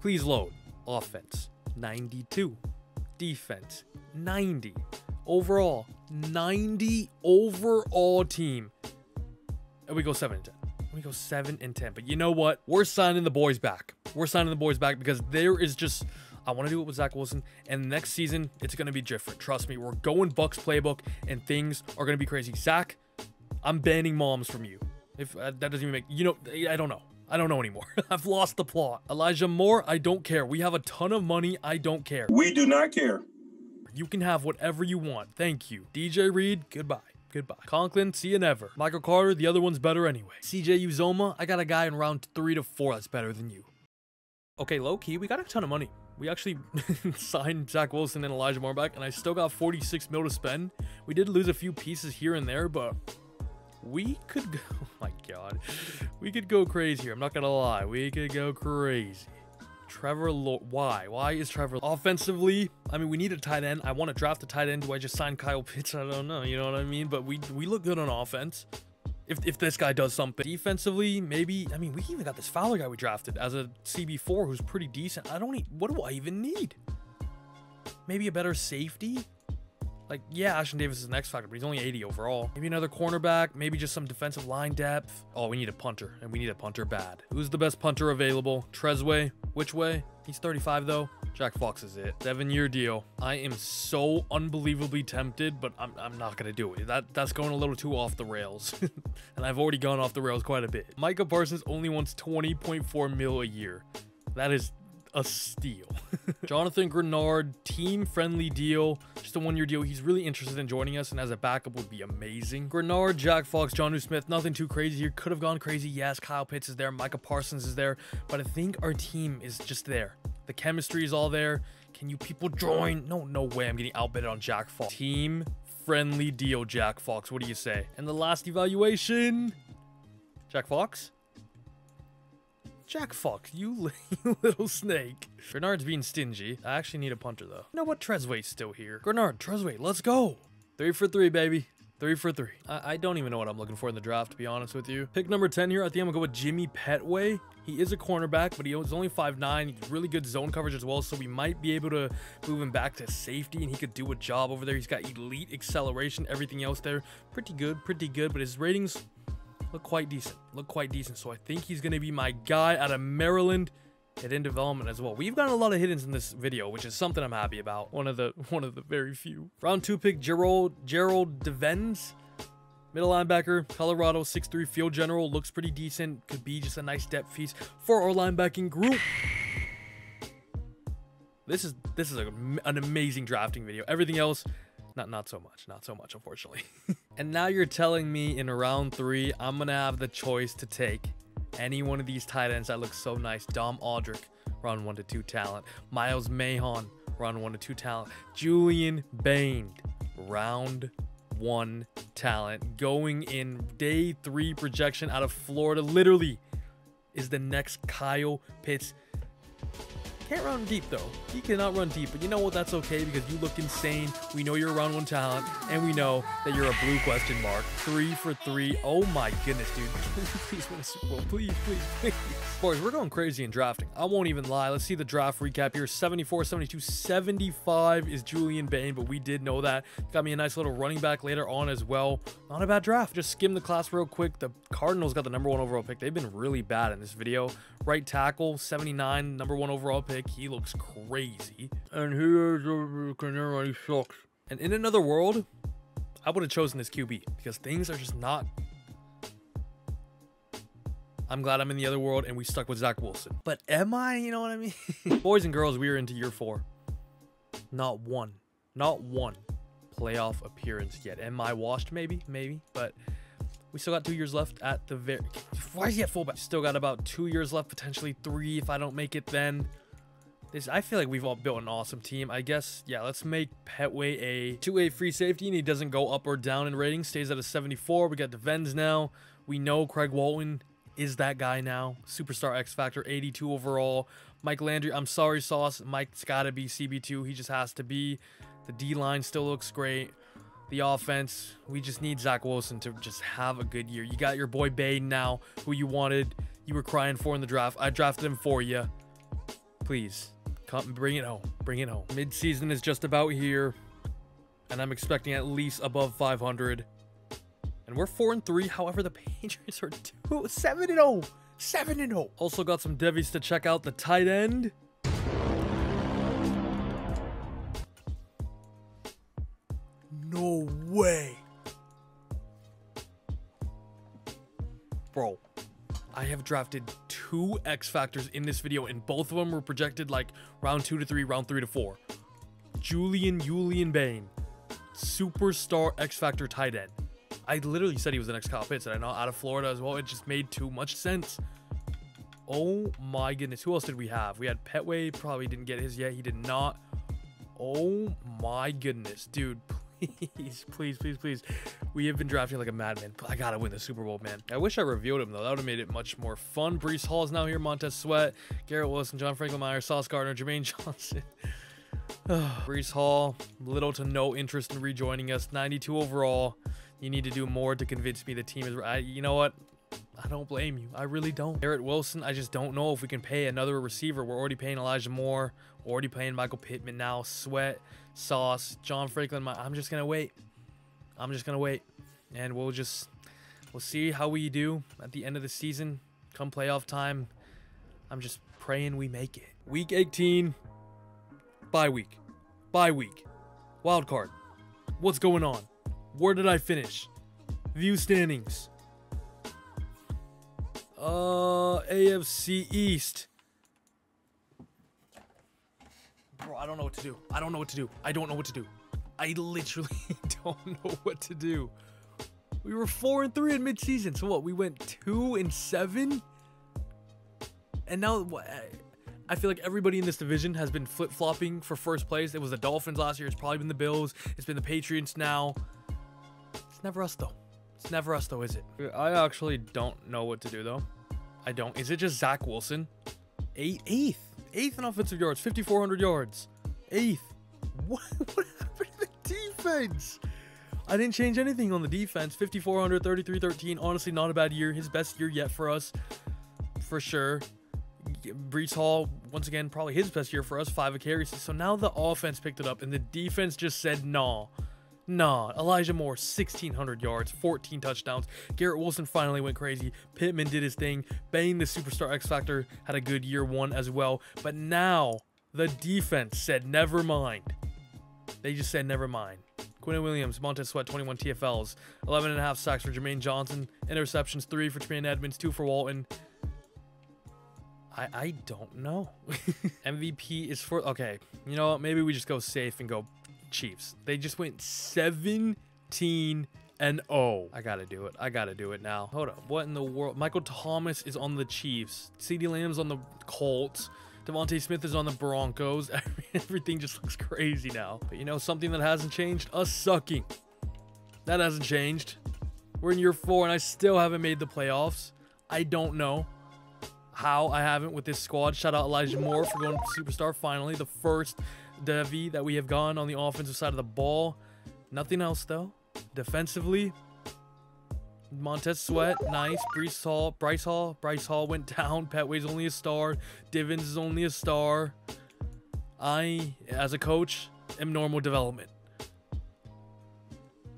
Please load. Offense 92. Defense 90. Overall 90 overall team. And we go 7 and 10. We go 7 and 10. But you know what? We're signing the boys back. We're signing the boys back because there is just I want to do it with Zach Wilson, and next season it's gonna be different. Trust me, we're going Bucks playbook, and things are gonna be crazy. Zach, I'm banning moms from you. If uh, that doesn't even make you know, I don't know. I don't know anymore. I've lost the plot. Elijah Moore, I don't care. We have a ton of money. I don't care. We do not care. You can have whatever you want. Thank you. DJ Reed, goodbye. Goodbye. Conklin, see you never. Michael Carter, the other one's better anyway. CJ Uzomah, I got a guy in round three to four that's better than you. Okay, low key, we got a ton of money. We actually signed Zach Wilson and Elijah Moore back, and I still got 46 mil to spend. We did lose a few pieces here and there, but we could go. Oh my god, we could go crazy here. I'm not gonna lie, we could go crazy. Trevor why? Why is Trevor offensively? I mean, we need a tight end. I want to draft a tight end. Do I just sign Kyle Pitts? I don't know. You know what I mean? But we we look good on offense. If, if this guy does something defensively, maybe. I mean, we even got this Fowler guy we drafted as a CB4 who's pretty decent. I don't need. What do I even need? Maybe a better safety. Like, yeah, Ashtyn Davis is an X factor, but he's only 80 overall. Maybe another cornerback, maybe just some defensive line depth. Oh, we need a punter, and we need a punter bad. Who's the best punter available? Tress Way? Which way? He's 35 though. Jack Fox is it. Seven year deal. I am so unbelievably tempted, but I'm, I'm not gonna do it. That that's going a little too off the rails. and I've already gone off the rails quite a bit. Micah Parsons only wants 20.4 mil a year. That is a steal. Jonathan Greenard, team friendly deal, just a one year deal. He's really interested in joining us and as a backup would be amazing. Greenard, Jack Fox, Jonnu Smith, nothing too crazy here. Could have gone crazy. Yes, Kyle Pitts is there, Micah Parsons is there, but I think our team is just there. The chemistry is all there. Can you people join? No, no way. I'm getting outbid on Jack Fox. Team friendly deal, Jack Fox. What do you say? And the last evaluation, Jack Fox? Jack Fox, you, you little snake. Greenard's being stingy. I actually need a punter, though. You know what? Tress Way's still here. Greenard, Tresway, let's go. Three for three, baby. Three for three. I, I, don't even know what I'm looking for in the draft, to be honest with you. Pick number 10 here. I think I'm going to go with Jimmy Petway. He is a cornerback, but he's only 5'9". He's really good zone coverage as well, so we might be able to move him back to safety, and he could do a job over there. He's got elite acceleration, everything else there. Pretty good, pretty good, but his ratings look quite decent. Look quite decent. So I think he's going to be my guy out of Maryland. Hit in development as well. We've gotten a lot of hidden in this video, which is something I'm happy about. One of the one of the very few. Round two pick Gerald Gerald Devens. Middle linebacker, Colorado, 6'3", field general, looks pretty decent. Could be just a nice depth piece for our linebacking group. This is this is a, an amazing drafting video. Everything else, not not so much, not so much, unfortunately. and now you're telling me in round three, I'm gonna have the choice to take any one of these tight ends that looks so nice. Dom Aldrich, round one to two talent. Miles Mahon, round one to two talent. Julian Bain, round one talent going in day three projection out of Florida. Literally is the next Kyle Pitts can't run deep though. He cannot run deep, but you know what? That's okay because you look insane. We know you're around one talent, and we know that you're a blue question mark. Three for three. Oh my goodness, dude. please win a Super Bowl. Please, please, please. Boys, we're going crazy in drafting. I won't even lie. Let's see the draft recap here. 74, 72, 75 is Julian Bain, but we did know that. Got me a nice little running back later on as well. Not a bad draft. Just skim the class real quick. The Cardinals got the number one overall pick. They've been really bad in this video. Right tackle, 79, number one overall pick He looks crazy. And here's a canary sucks. And in another world, I would have chosen this QB because things are just not. I'm glad I'm in the other world and we stuck with Zach Wilson. But am I? You know what I mean? Boys and girls, we are into year four. Not one, not one playoff appearance yet. Am I washed? Maybe, maybe. But we still got two years left at the very. Why is he at fullback? Still got about two years left, potentially three if I don't make it then. This, I feel like we've all built an awesome team. I guess, yeah, let's make Petway a 2A free safety, and he doesn't go up or down in rating. Stays at a 74. We got Devens now. We know Craig Walton is that guy now. Superstar X Factor, 82 overall. Mike Landry, I'm sorry, Sauce. Mike's got to be CB2. He just has to be. The D-line still looks great. The offense, we just need Zach Wilson to just have a good year. You got your boy Bain now, who you wanted, you were crying for in the draft. I drafted him for you. Please, Come, bring it home. Bring it home. Mid-season is just about here, and I'm expecting at least above 500. And we're 4 and 3. However, the Patriots are 2 7 and 0. 7 and 0. Also got some devies to check out the tight end. No way. Bro, I have drafted two X Factors in this video, and both of them were projected like round two to three, round three to four. Julian Julian Bain, superstar X Factor tight end. I literally said he was the next Kyle Pitts, and I know out of Florida as well. It just made too much sense. Oh my goodness. Who else did we have? We had Petway. Probably didn't get his yet. He did not. Oh my goodness. Dude, please, please, please, please. We have been drafting like a madman. I gotta win the Super Bowl, man. I wish I revealed him, though. That would have made it much more fun. Breece Hall is now here. Montez Sweat, Garrett Wilson, John Franklin Meyer, Sauce Gardner, Jermaine Johnson. Breece Hall, little to no interest in rejoining us. 92 overall. You need to do more to convince me the team is right. You know what? I don't blame you. I really don't. Garrett Wilson, I just don't know if we can pay another receiver. We're already paying Elijah Moore, already paying Michael Pittman now, Sweat, Sauce, John Franklin. I'm just to wait. I'm just to wait. And we'll just, we'll see how we do at the end of the season. Come playoff time, I'm just praying we make it. Week 18, bye week, bye week, wild card. What's going on? Where did I finish? View standings. Uh, AFC East. Bro, I don't know what to do. I don't know what to do. I don't know what to do. I literally don't know what to do. We were four and three in midseason. So what? We went two and seven, and now? I feel like everybody in this division has been flip flopping for first place. It was the Dolphins last year. It's probably been the Bills. It's been the Patriots now. It's never us though. It's never us though, is it? I actually don't know what to do though. I don't. Is it just Zach Wilson? Eight, eighth, eighth in offensive yards, 5,400 yards, eighth. What, what happened to the defense? I didn't change anything on the defense. 5,400, 33, 13. Honestly, not a bad year. His best year yet for us, for sure. Breece Hall, once again, probably his best year for us, five of carries. So now the offense picked it up, and the defense just said, nah. Nah, Elijah Moore, 1,600 yards, 14 touchdowns. Garrett Wilson finally went crazy. Pittman did his thing. Bain, the superstar X Factor, had a good year one as well. But now, the defense said, never mind. They just said, never mind. Quinn Williams, Montez Sweat, 21 TFLs, 11 and a half sacks for Jermaine Johnson, interceptions, three for Tremaine Edmunds, two for Walton. I, I don't know. MVP is for okay. You know what? Maybe we just go safe and go Chiefs. They just went 17 and 0. I gotta do it. I gotta do it now. Hold up. What in the world? Michael Thomas is on the Chiefs. CeeDee Lamb's on the Colts. DeVonta Smith is on the Broncos. Everything just looks crazy now. But you know, something that hasn't changed? Us sucking. That hasn't changed. We're in year four and I still haven't made the playoffs. I don't know how I haven't with this squad. Shout out Elijah Moore for going superstar finally. The first Devi that we have gone on the offensive side of the ball. Nothing else though. Defensively, Montez Sweat, nice. Bryce Hall, Bryce Hall, Bryce Hall went down. Petway's only a star. Devens is only a star. I, as a coach, am normal development.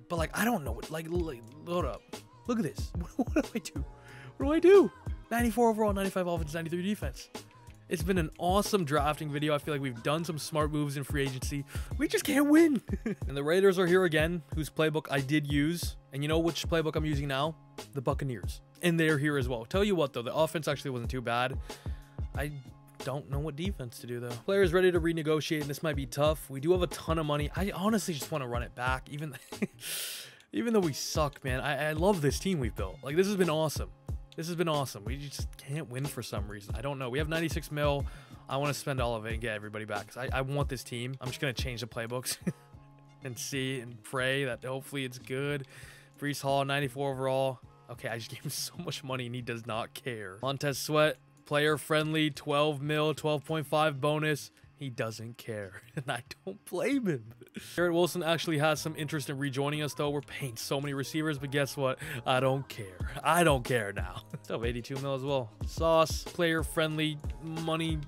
But like, I don't know what. Like, load up. Look at this. What, what do I do? What do I do? 94 overall, 95 offense, 93 defense. It's been an awesome drafting video. I feel like we've done some smart moves in free agency. We just can't win. and the Raiders are here again, whose playbook I did use. And you know which playbook I'm using now? The Buccaneers. And they're here as well. Tell you what, though, the offense actually wasn't too bad. I don't know what defense to do, though. Players ready to renegotiate, and this might be tough. We do have a ton of money. I honestly just want to run it back, even... even though we suck, man. I, I love this team we've built. Like, this has been awesome. This has been awesome. We just can't win for some reason. I don't know. We have 96 mil. I want to spend all of it and get everybody back I, I want this team. I'm just going to change the playbooks and see and pray that hopefully it's good. Breece Hall, 94 overall. Okay, I just gave him so much money and he does not care. Montez Sweat, player friendly, 12 mil, 12.5 bonus. He doesn't care, and I don't blame him. Garrett Wilson actually has some interest in rejoining us, though. We're paying so many receivers, but guess what? I don't care. I don't care now. Still 82 mil as well. Sauce, player friendly, money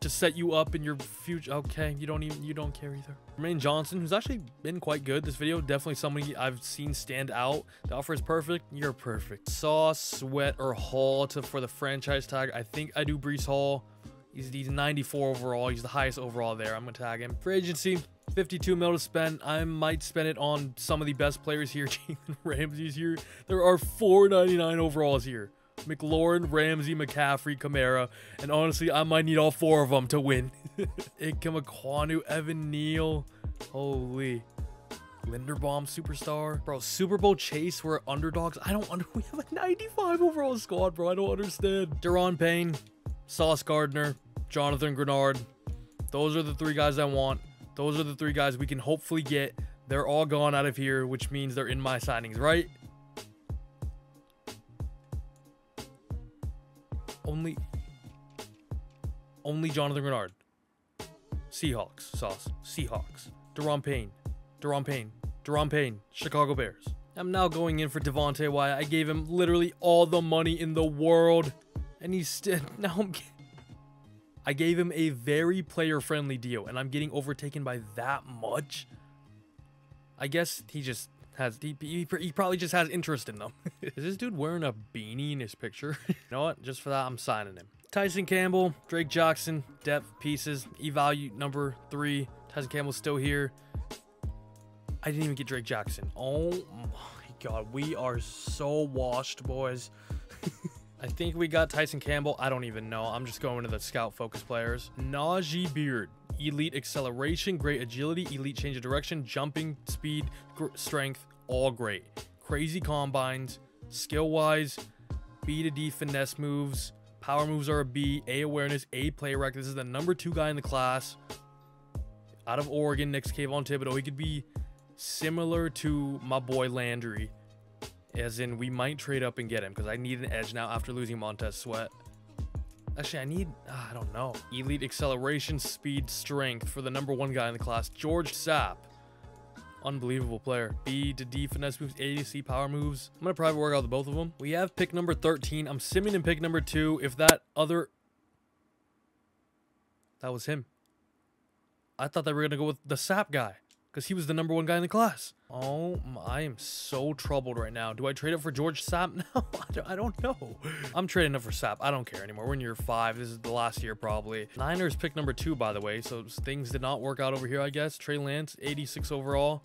to set you up in your future. Okay, you don't even you don't care either. Jermaine Johnson, who's actually been quite good this video, definitely somebody I've seen stand out. The offer is perfect. You're perfect. Sauce, Sweat, or Hall to for the franchise tag. I think I do Breece Hall. He's, he's 94 overall. He's the highest overall there. I'm going to tag him. For agency, 52 mil to spend. I might spend it on some of the best players here. Jalen Ramsey's here. There are 499 overalls here. McLaurin, Ramsey, McCaffrey, Kamara, and honestly, I might need all four of them to win. Ikem Ekwonu, Evan Neal. Holy. Linderbaum superstar. Bro, Super Bowl chase, we're underdogs. I don't under we have a 95 overall squad, bro. I don't understand. Daron Payne, Sauce Gardner, Jonathan Greenard. Those are the three guys I want. Those are the three guys we can hopefully get. They're all gone out of here, which means they're in my signings, right? Only only Jonathan Greenard. Seahawks, Sauce. Seahawks. Daron Payne. Daron Payne. Daron Payne. Chicago Bears. I'm now going in for Devonte Wyatt. I gave him literally all the money in the world. And he's still now I'm getting, I gave him a very player friendly deal and I'm getting overtaken by that much. I guess he just has he, he, he probably just has interest in them. Is this dude wearing a beanie in his picture? you know what? Just for that, I'm signing him. Tyson Campbell, Drake Jackson, depth pieces, e-value number three. Tyson Campbell's still here. I didn't even get Drake Jackson. Oh my god, we are so washed, boys. I think we got Tyson Campbell. I don't even know. I'm just going to the scout focus players. Najee Beard. Elite acceleration, great agility, elite change of direction, jumping, speed, strength, all great. Crazy combines, skill wise, B to D finesse moves, power moves are a B, A awareness, A play rec. This is the number two guy in the class. Out of Oregon, next Kayvon Thibodeaux. He could be similar to my boy Landry. As in, we might trade up and get him because I need an edge now after losing Montez Sweat. Actually, I need, uh, I don't know. Elite acceleration, speed, strength for the number one guy in the class, George Sapp. Unbelievable player. B to D finesse moves, A to C power moves. I'm going to private work out the both of them. We have pick number 13. I'm simming in pick number two. If that other... That was him. I thought they were going to go with the Sapp guy because he was the number one guy in the class. Oh, I am so troubled right now. Do I trade up for George Sapp now? I don't know. I'm trading up for Sapp. I don't care anymore. We're in year five. This is the last year probably. Niners pick number two, by the way. So things did not work out over here, I guess. Trey Lance, 86 overall.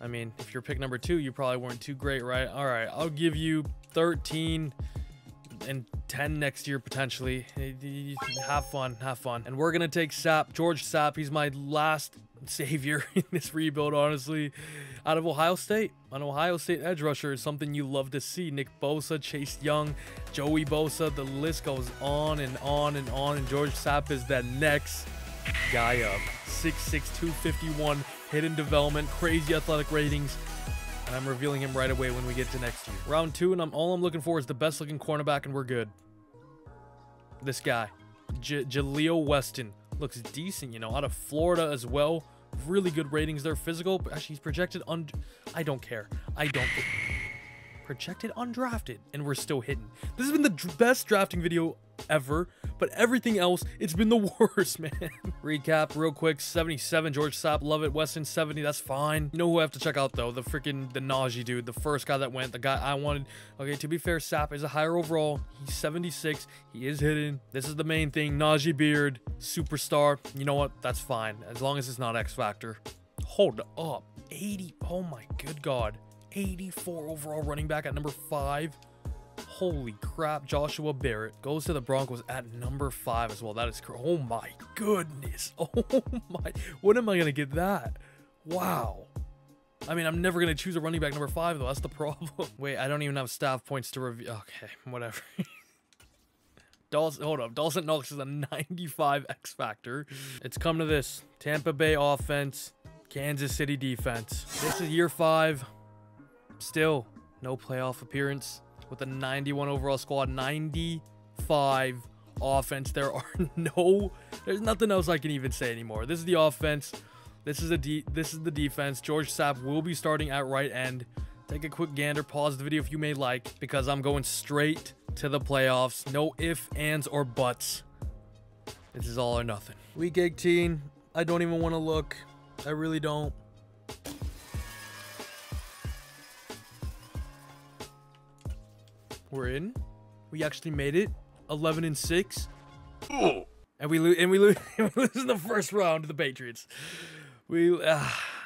I mean, if you're pick number two, you probably weren't too great, right? All right, I'll give you 13 and 10 next year potentially. Have fun, have fun. And we're gonna take Sapp, George Sapp. He's my last savior in this rebuild, honestly. Out of Ohio State, an Ohio State edge rusher is something you love to see. Nick Bosa, Chase Young, Joey Bosa, the list goes on and on and on. And George Sapp is that next guy up. 6'6", 251, hidden development, crazy athletic ratings. And I'm revealing him right away when we get to next year. Round two, and I'm all I'm looking for is the best looking cornerback, and we're good. This guy, J Jaleel Weston, looks decent, you know, out of Florida as well really good ratings there. Physical, but actually he's projected on. I don't care. I don't. Projected undrafted, and we're still hitting. This has been the best drafting video ever, but everything else, it's been the worst, man. Recap real quick, 77, George Sapp, love it. Weston, 70, that's fine. You know who I have to check out, though? The freaking, the Najee dude, the first guy that went, the guy I wanted. Okay, to be fair, Sapp is a higher overall. He's 76. He is hidden. This is the main thing. Najee Beard, superstar. You know what? That's fine, as long as it's not X Factor. Hold up. 80. Oh my good God. 84 overall running back at number five. Holy crap, Joshua Barrett goes to the Broncos at number five as well. That is, oh my goodness. Oh my, when am I going to get that? Wow. I mean, I'm never going to choose a running back number five, though. That's the problem. Wait, I don't even have staff points to review. Okay, whatever. Dawson, hold up. Dawson Knox is a 95 X Factor. It's come to this. Tampa Bay offense, Kansas City defense. This is year five. Still, no playoff appearance with a 91 overall squad, 95 offense. There are no, there's nothing else I can even say anymore. This is the offense. This is the this is the defense. George Sapp will be starting at right end. Take a quick gander, pause the video if you may like, because I'm going straight to the playoffs. No ifs, ands, or buts. This is all or nothing. Week 18. I don't even want to look. I really don't. We're in. We actually made it. 11 and 6. And we lose and we lose we lose in the first round to the Patriots. We uh,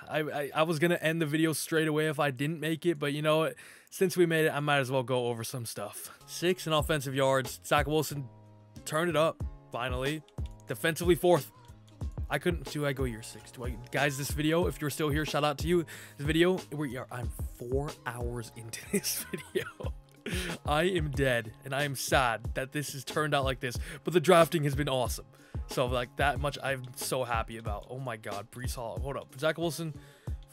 I, I I was going to end the video straight away if I didn't make it, but you know what? Since we made it, I might as well go over some stuff. 6 in offensive yards. Zach Wilson turned it up finally. Defensively fourth. I couldn't. Do I go year six? Do I, guys? This video, if you're still here, shout out to you. This video, we are. I'm four hours into this video. I am dead, and I am sad that this has turned out like this. But the drafting has been awesome. So like that much, I'm so happy about. Oh my God, Breece Hall. Hold up, Zach Wilson,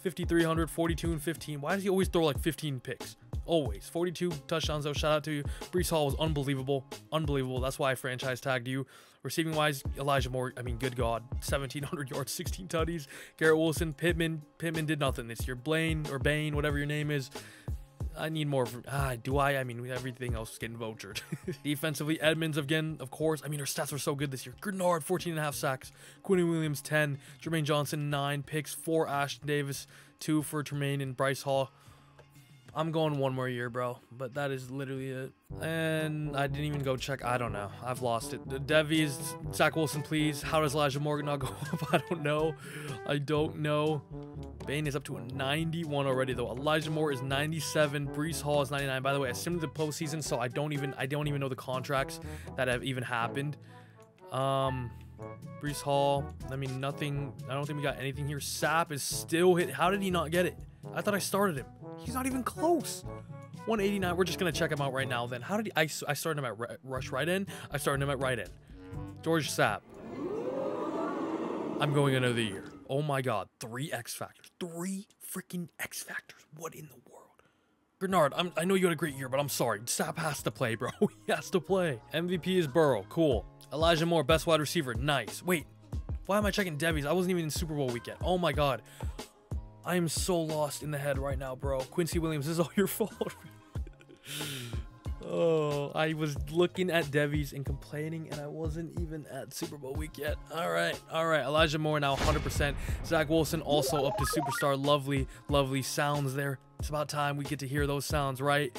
5300, 42 and 15. Why does he always throw like 15 picks? Always 42 touchdowns though. Shout out to you. Breece Hall was unbelievable, unbelievable. That's why I franchise tagged you. Receiving wise, Elijah Moore. I mean, good God, 1700 yards, 16 tutties. Garrett Wilson, Pittman. Pittman did nothing this year. Blaine or Bain, whatever your name is. I need more. Ah, do I? I mean, everything else is getting vultured. Defensively, Edmunds again, of course. I mean, her stats were so good this year. Greenard, 14 and a half sacks. Quinny Williams, 10. Jermaine Johnson, 9 picks. 4 Ashtyn Davis, 2 for Tremaine and Bryce Hall. I'm going one more year, bro. But that is literally it. And I didn't even go check. I don't know. I've lost it. Devies, Zach Wilson, please. How does Elijah Morgan not go up? I don't know. I don't know. Bain is up to a 91 already, though. Elijah Moore is 97. Breece Hall is 99. By the way, I simmed the postseason, so I don't even I don't even know the contracts that have even happened. Um, Breece Hall. I mean, nothing. I don't think we got anything here. Sapp is still hit. How did he not get it? I thought I started him. He's not even close. 189. We're just going to check him out right now then. How did he? I, I started him at rush right in. I started him at right in. George Sapp. I'm going another year. Oh my God. Three X Factors. Three freaking X Factors. What in the world? Bernard, I'm, i know you had a great year, but I'm sorry. Sapp has to play, bro. he has to play. MVP is Burrow. Cool. Elijah Moore, best wide receiver. Nice. Wait. Why am I checking Debbie's? I wasn't even in Super Bowl weekend. Oh my God. I am so lost in the head right now, bro. Quincy Williams, this is all your fault. oh, I was looking at Devies and complaining, and I wasn't even at Super Bowl week yet. All right, all right. Elijah Moore now 100%. Zach Wilson also up to superstar. Lovely, lovely sounds there. It's about time we get to hear those sounds, right?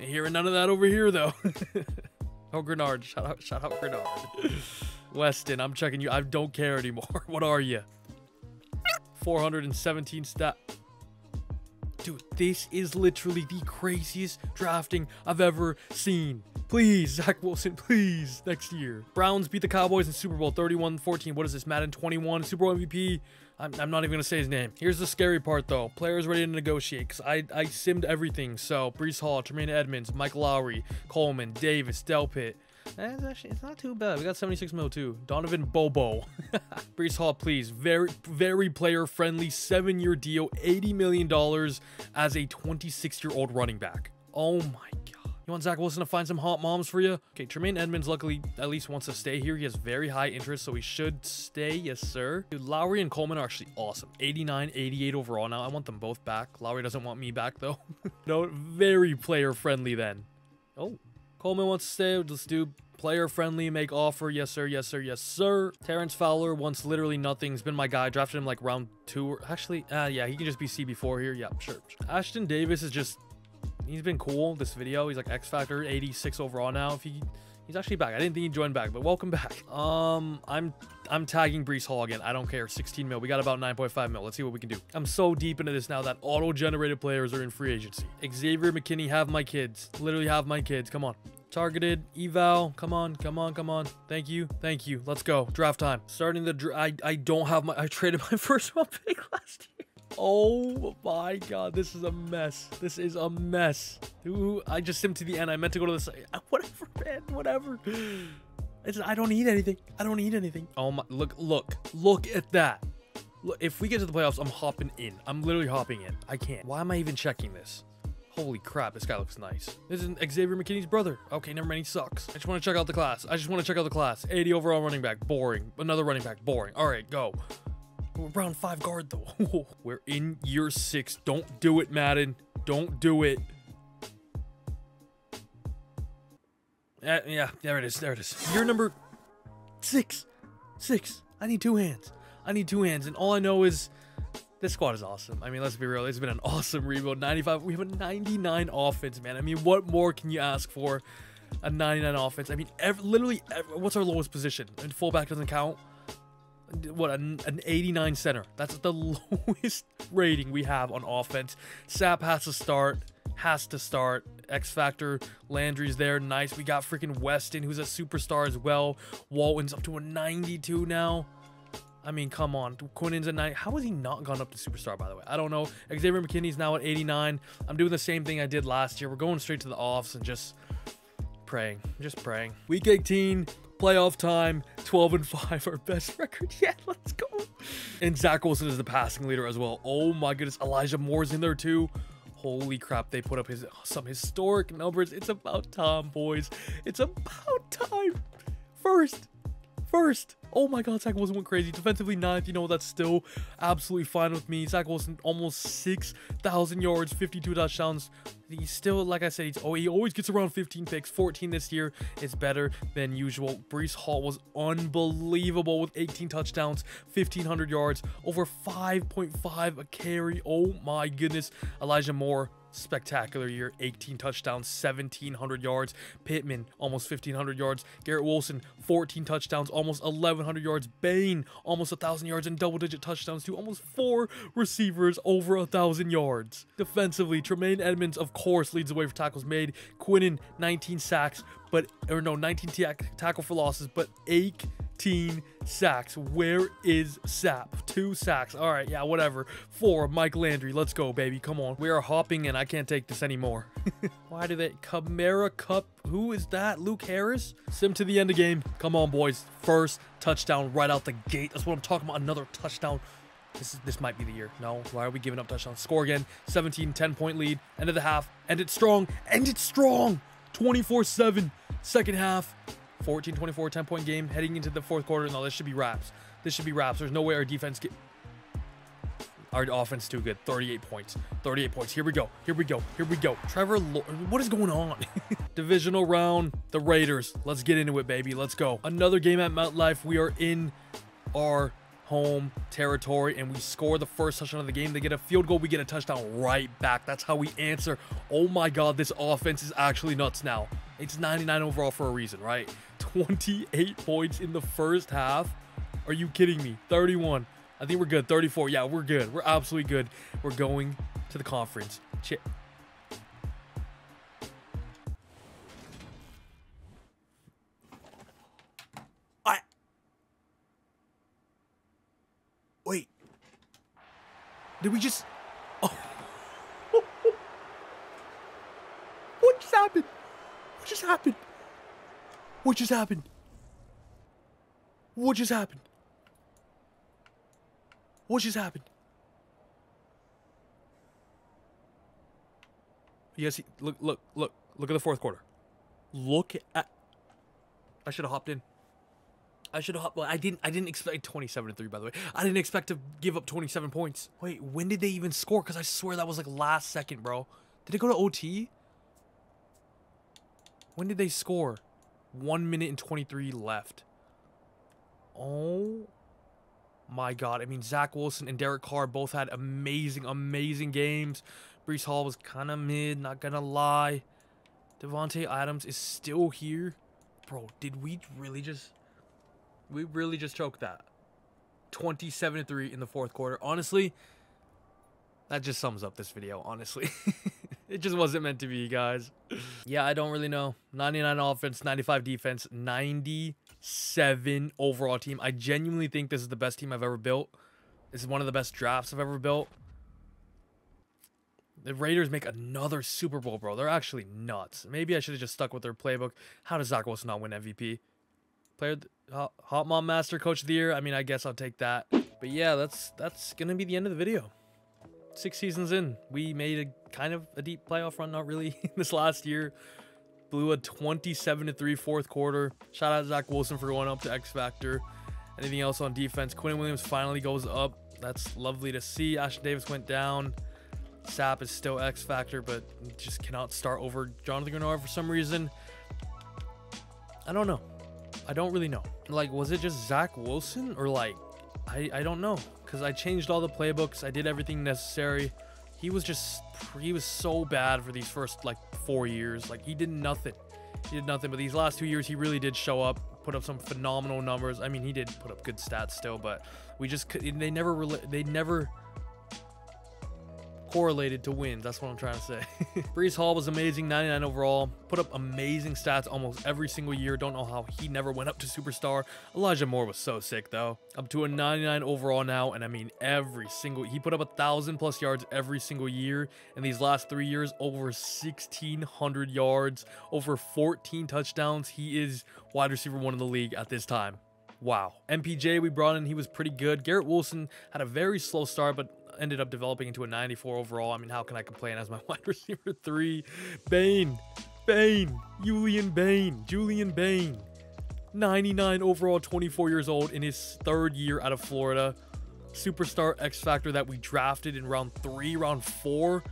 Ain't hearing none of that over here, though. oh, Greenard. Shout out, shout out, Greenard. Weston, I'm checking you. I don't care anymore. what are you? 417 stat. Dude, this is literally the craziest drafting I've ever seen. Please, Zach Wilson, please, next year. Browns beat the Cowboys in Super Bowl 31-14. What is this, Madden 21, Super Bowl MVP? I'm, I'm not even going to say his name. Here's the scary part, though. Players ready to negotiate, because I, I simmed everything. So, Breece Hall, Tremaine Edmunds, Mike Lowry, Coleman, Davis, Delpit, that's actually, it's not too bad. We got 76 mil too. Donovan Bobo. Breece Hall, please. Very, very player friendly. Seven year deal. $80 million as a 26 year old running back. Oh my God. You want Zach Wilson to find some hot moms for you? Okay, Tremaine Edmunds luckily at least wants to stay here. He has very high interest, so he should stay. Yes, sir. Dude, Lowry and Coleman are actually awesome. 89, 88 overall now. I want them both back. Lowry doesn't want me back, though. no, very player friendly then. Oh, Coleman wants to stay. Let's do player friendly, make offer. Yes, sir. Yes, sir. Yes, sir. Terrence Fowler wants literally nothing. He's been my guy. Drafted him like round two. Or, actually, uh, yeah, he can just be CB4 here. Yeah, sure. Ashtyn Davis is just, he's been cool this video. He's like X Factor, 86 overall now. If he, he's actually back. I didn't think he'd join back, but welcome back. Um, I'm I'm tagging Breece Hall again. I don't care. 16 mil. We got about 9.5 mil. Let's see what we can do. I'm so deep into this now that auto-generated players are in free agency. Xavier McKinney, have my kids. Literally have my kids. Come on. Targeted eval. Come on, come on, come on. Thank you, thank you. Let's go. Draft time. Starting the. Dra I I don't have my. I traded my first round pick last year. Oh my god, this is a mess. This is a mess. Ooh, I just simmed to the end. I meant to go to the side. Uh, whatever, man. Whatever. It's, I don't need anything. I don't need anything. Oh my, look, look, look at that. Look, if we get to the playoffs, I'm hopping in. I'm literally hopping in. I can't. Why am I even checking this? Holy crap, this guy looks nice. This is Xavier McKinney's brother. Okay, never mind, he sucks. I just want to check out the class. I just want to check out the class. 80 overall running back, boring. Another running back, boring. All right, go. We're round five guard though. We're in year six. Don't do it, Madden. Don't do it. Uh, yeah, there it is. There it is. Year number six. Six. I need two hands. I need two hands. And all I know is this squad is awesome. I mean, let's be real. It's been an awesome rebuild. 95. We have a 99 offense, man. I mean, what more can you ask for? A 99 offense. I mean, every, literally, every, what's our lowest position? And fullback doesn't count. What an, an 89 center. That's the lowest rating we have on offense. Sapp has to start has to start. X Factor, Landry's there, nice. We got freaking Weston, who's a superstar as well. Walton's up to a 92 now. I mean, come on. Quinnen's at 9. How has he not gone up to superstar, by the way? I don't know. Xavier McKinney's now at 89. I'm doing the same thing I did last year. We're going straight to the offs and just praying. Just praying. Week 18, playoff time, 12 and 5, our best record yet. Let's go. And Zach Wilson is the passing leader as well. Oh my goodness. Elijah Moore's in there too. Holy crap, they put up his some historic numbers. It's about time, boys. It's about time. First, first. Oh my god, Zach Wilson went crazy. Defensively ninth, you know, that's still absolutely fine with me. Zach Wilson almost 6,000 yards, 52 touchdowns. He's still, like I said, he's, oh, he always gets around 15 picks. 14 this year is better than usual. Breece Hall was unbelievable with 18 touchdowns, 1,500 yards, over 5.5 a carry. Oh my goodness. Elijah Moore, spectacular year. 18 touchdowns 1700 yards. Pittman almost 1500 yards. Garrett wilson 14 touchdowns almost 1100 yards. Bain almost a thousand yards and double digit touchdowns to almost four receivers over a thousand yards. Defensively tremaine edmunds of course leads the way for tackles made. Quinnen 19 sacks but or no 19 tackle for losses but 18 sacks. Where is Sapp? Two sacks. All right, yeah, whatever. Four, Mike Landry. Let's go, baby. Come on. We are hopping and I can't take this anymore. Why do they... Chimera Cup. Who is that? Luke Harris? Sim to the end of game. Come on, boys. First touchdown right out the gate. That's what I'm talking about. Another touchdown. This is this might be the year. No, why are we giving up touchdowns? Score again. 17, 10 point lead. End of the half. End it strong. End it strong. 24-7. Second half. 14, 24, 10 point game heading into the fourth quarter. No, this should be wraps. This should be wraps. There's no way our defense get. Our offense too good. 38 points. 38 points. Here we go. Here we go. Here we go. Trevor, what is going on? Divisional round. The Raiders. Let's get into it, baby. Let's go. Another game at MetLife. We are in our home territory and we score the first touchdown of the game. They get a field goal. We get a touchdown right back. That's how we answer. Oh my God, this offense is actually nuts now. It's 99 overall for a reason, right? 28 points in the first half. Are you kidding me? 31. I think we're good. 34. Yeah, we're good. We're absolutely good. We're going to the conference. Ch I Wait. Did we just Oh. what just happened? What just happened? What just happened? What just happened? What just happened? Yes, he, look, look, look, look at the fourth quarter. Look at. I should have hopped in. I should have. Well, I didn't. I didn't expect 27 to three. By the way, I didn't expect to give up 27 points. Wait, when did they even score? Because I swear that was like last second, bro. Did it go to OT? When did they score? One minute and 23 left. Oh my god. I mean, Zach Wilson and Derek Carr both had amazing, amazing games. Breece Hall was kind of mid, not gonna lie. Davante Adams is still here. Bro, did we really just... We really just choked that. 27-3 in the fourth quarter. Honestly, that just sums up this video, honestly. It just wasn't meant to be, guys. yeah, I don't really know. 99 offense, 95 defense, 97 overall team. I genuinely think this is the best team I've ever built. This is one of the best drafts I've ever built. The Raiders make another Super Bowl, bro. They're actually nuts. Maybe I should have just stuck with their playbook. How does Zach Wilson not win MVP? Player, Hot, Mom Master Coach of the Year. I mean, I guess I'll take that. But yeah, that's that's gonna be the end of the video six seasons in, we made a kind of a deep playoff run. Not really this last year. Blew a 27 to 3 fourth quarter. Shout out Zach Wilson for going up to X Factor. Anything else on defense? Quinn Williams finally goes up. That's lovely to see. Ashtyn Davis went down. Sapp is still X Factor, but just cannot start over Jonathan Greenard for some reason. I don't know. I don't really know. Like, was it just Zach Wilson or like, I, I don't know because I changed all the playbooks. I did everything necessary. He was just, he was so bad for these first like four years. Like he did nothing. He did nothing. But these last two years, he really did show up, put up some phenomenal numbers. I mean, he did put up good stats still, but we just, they never, they never correlated to wins. That's what I'm trying to say. Breece Hall was amazing, 99 overall. Put up amazing stats almost every single year. Don't know how he never went up to superstar. Elijah Moore was so sick though. Up to a 99 overall now, and I mean every single. He put up a thousand plus yards every single year. In these last three years, over 1,600 yards, over 14 touchdowns. He is wide receiver one in the league at this time. Wow. MPJ we brought in, he was pretty good. Garrett Wilson had a very slow start, but ended up developing into a 94 overall. I mean, how can I complain as my wide receiver three? Bain, Bain, Julian Bain, Julian Bain. 99 overall, 24 years old in his third year out of Florida. Superstar X Factor that we drafted in round three, round four.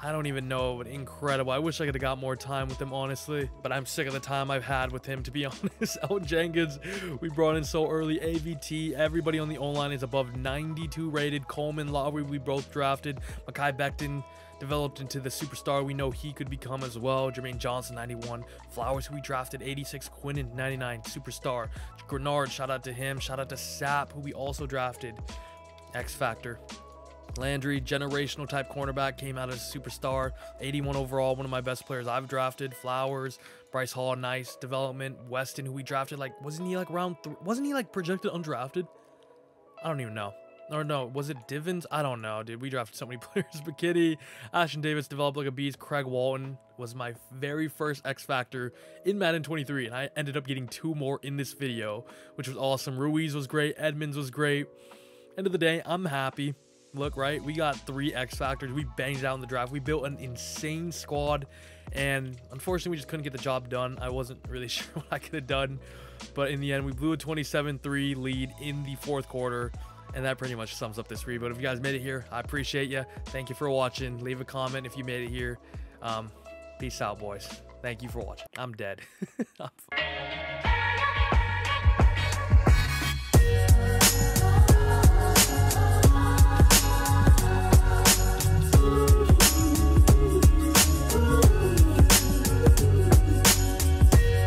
I don't even know, but incredible. I wish I could have got more time with him, honestly. But I'm sick of the time I've had with him, to be honest. El Jenkins, we brought in so early. AVT, everybody on the online is above 92 rated. Coleman, Lowry, we both drafted. Mekhi Becton developed into the superstar we know he could become as well. Jermaine Johnson, 91. Flowers, who we drafted, 86. Quinnen, 99. Superstar. Greenard, shout out to him. Shout out to Sapp, who we also drafted. X Factor. Landry, generational type cornerback, came out as a superstar. 81 overall, one of my best players I've drafted. Flowers, Bryce Hall, nice development. Weston, who we drafted, like, wasn't he like round three? Wasn't he like projected undrafted? I don't even know. Or no, was it Devens? I don't know, dude. We drafted so many players. McKitty, Ashtyn Davis developed like a beast. Craig Walton was my very first X Factor in Madden 23, and I ended up getting two more in this video, which was awesome. Ruiz was great. Edmunds was great. End of the day, I'm happy look, right? We got three X Factors. We banged out in the draft. We built an insane squad. And unfortunately, we just couldn't get the job done. I wasn't really sure what I could have done. But in the end, we blew a 27-3 lead in the fourth quarter. And that pretty much sums up this. But if you guys made it here, I appreciate you. Thank you for watching. Leave a comment if you made it here. Um, peace out, boys. Thank you for watching. I'm dead.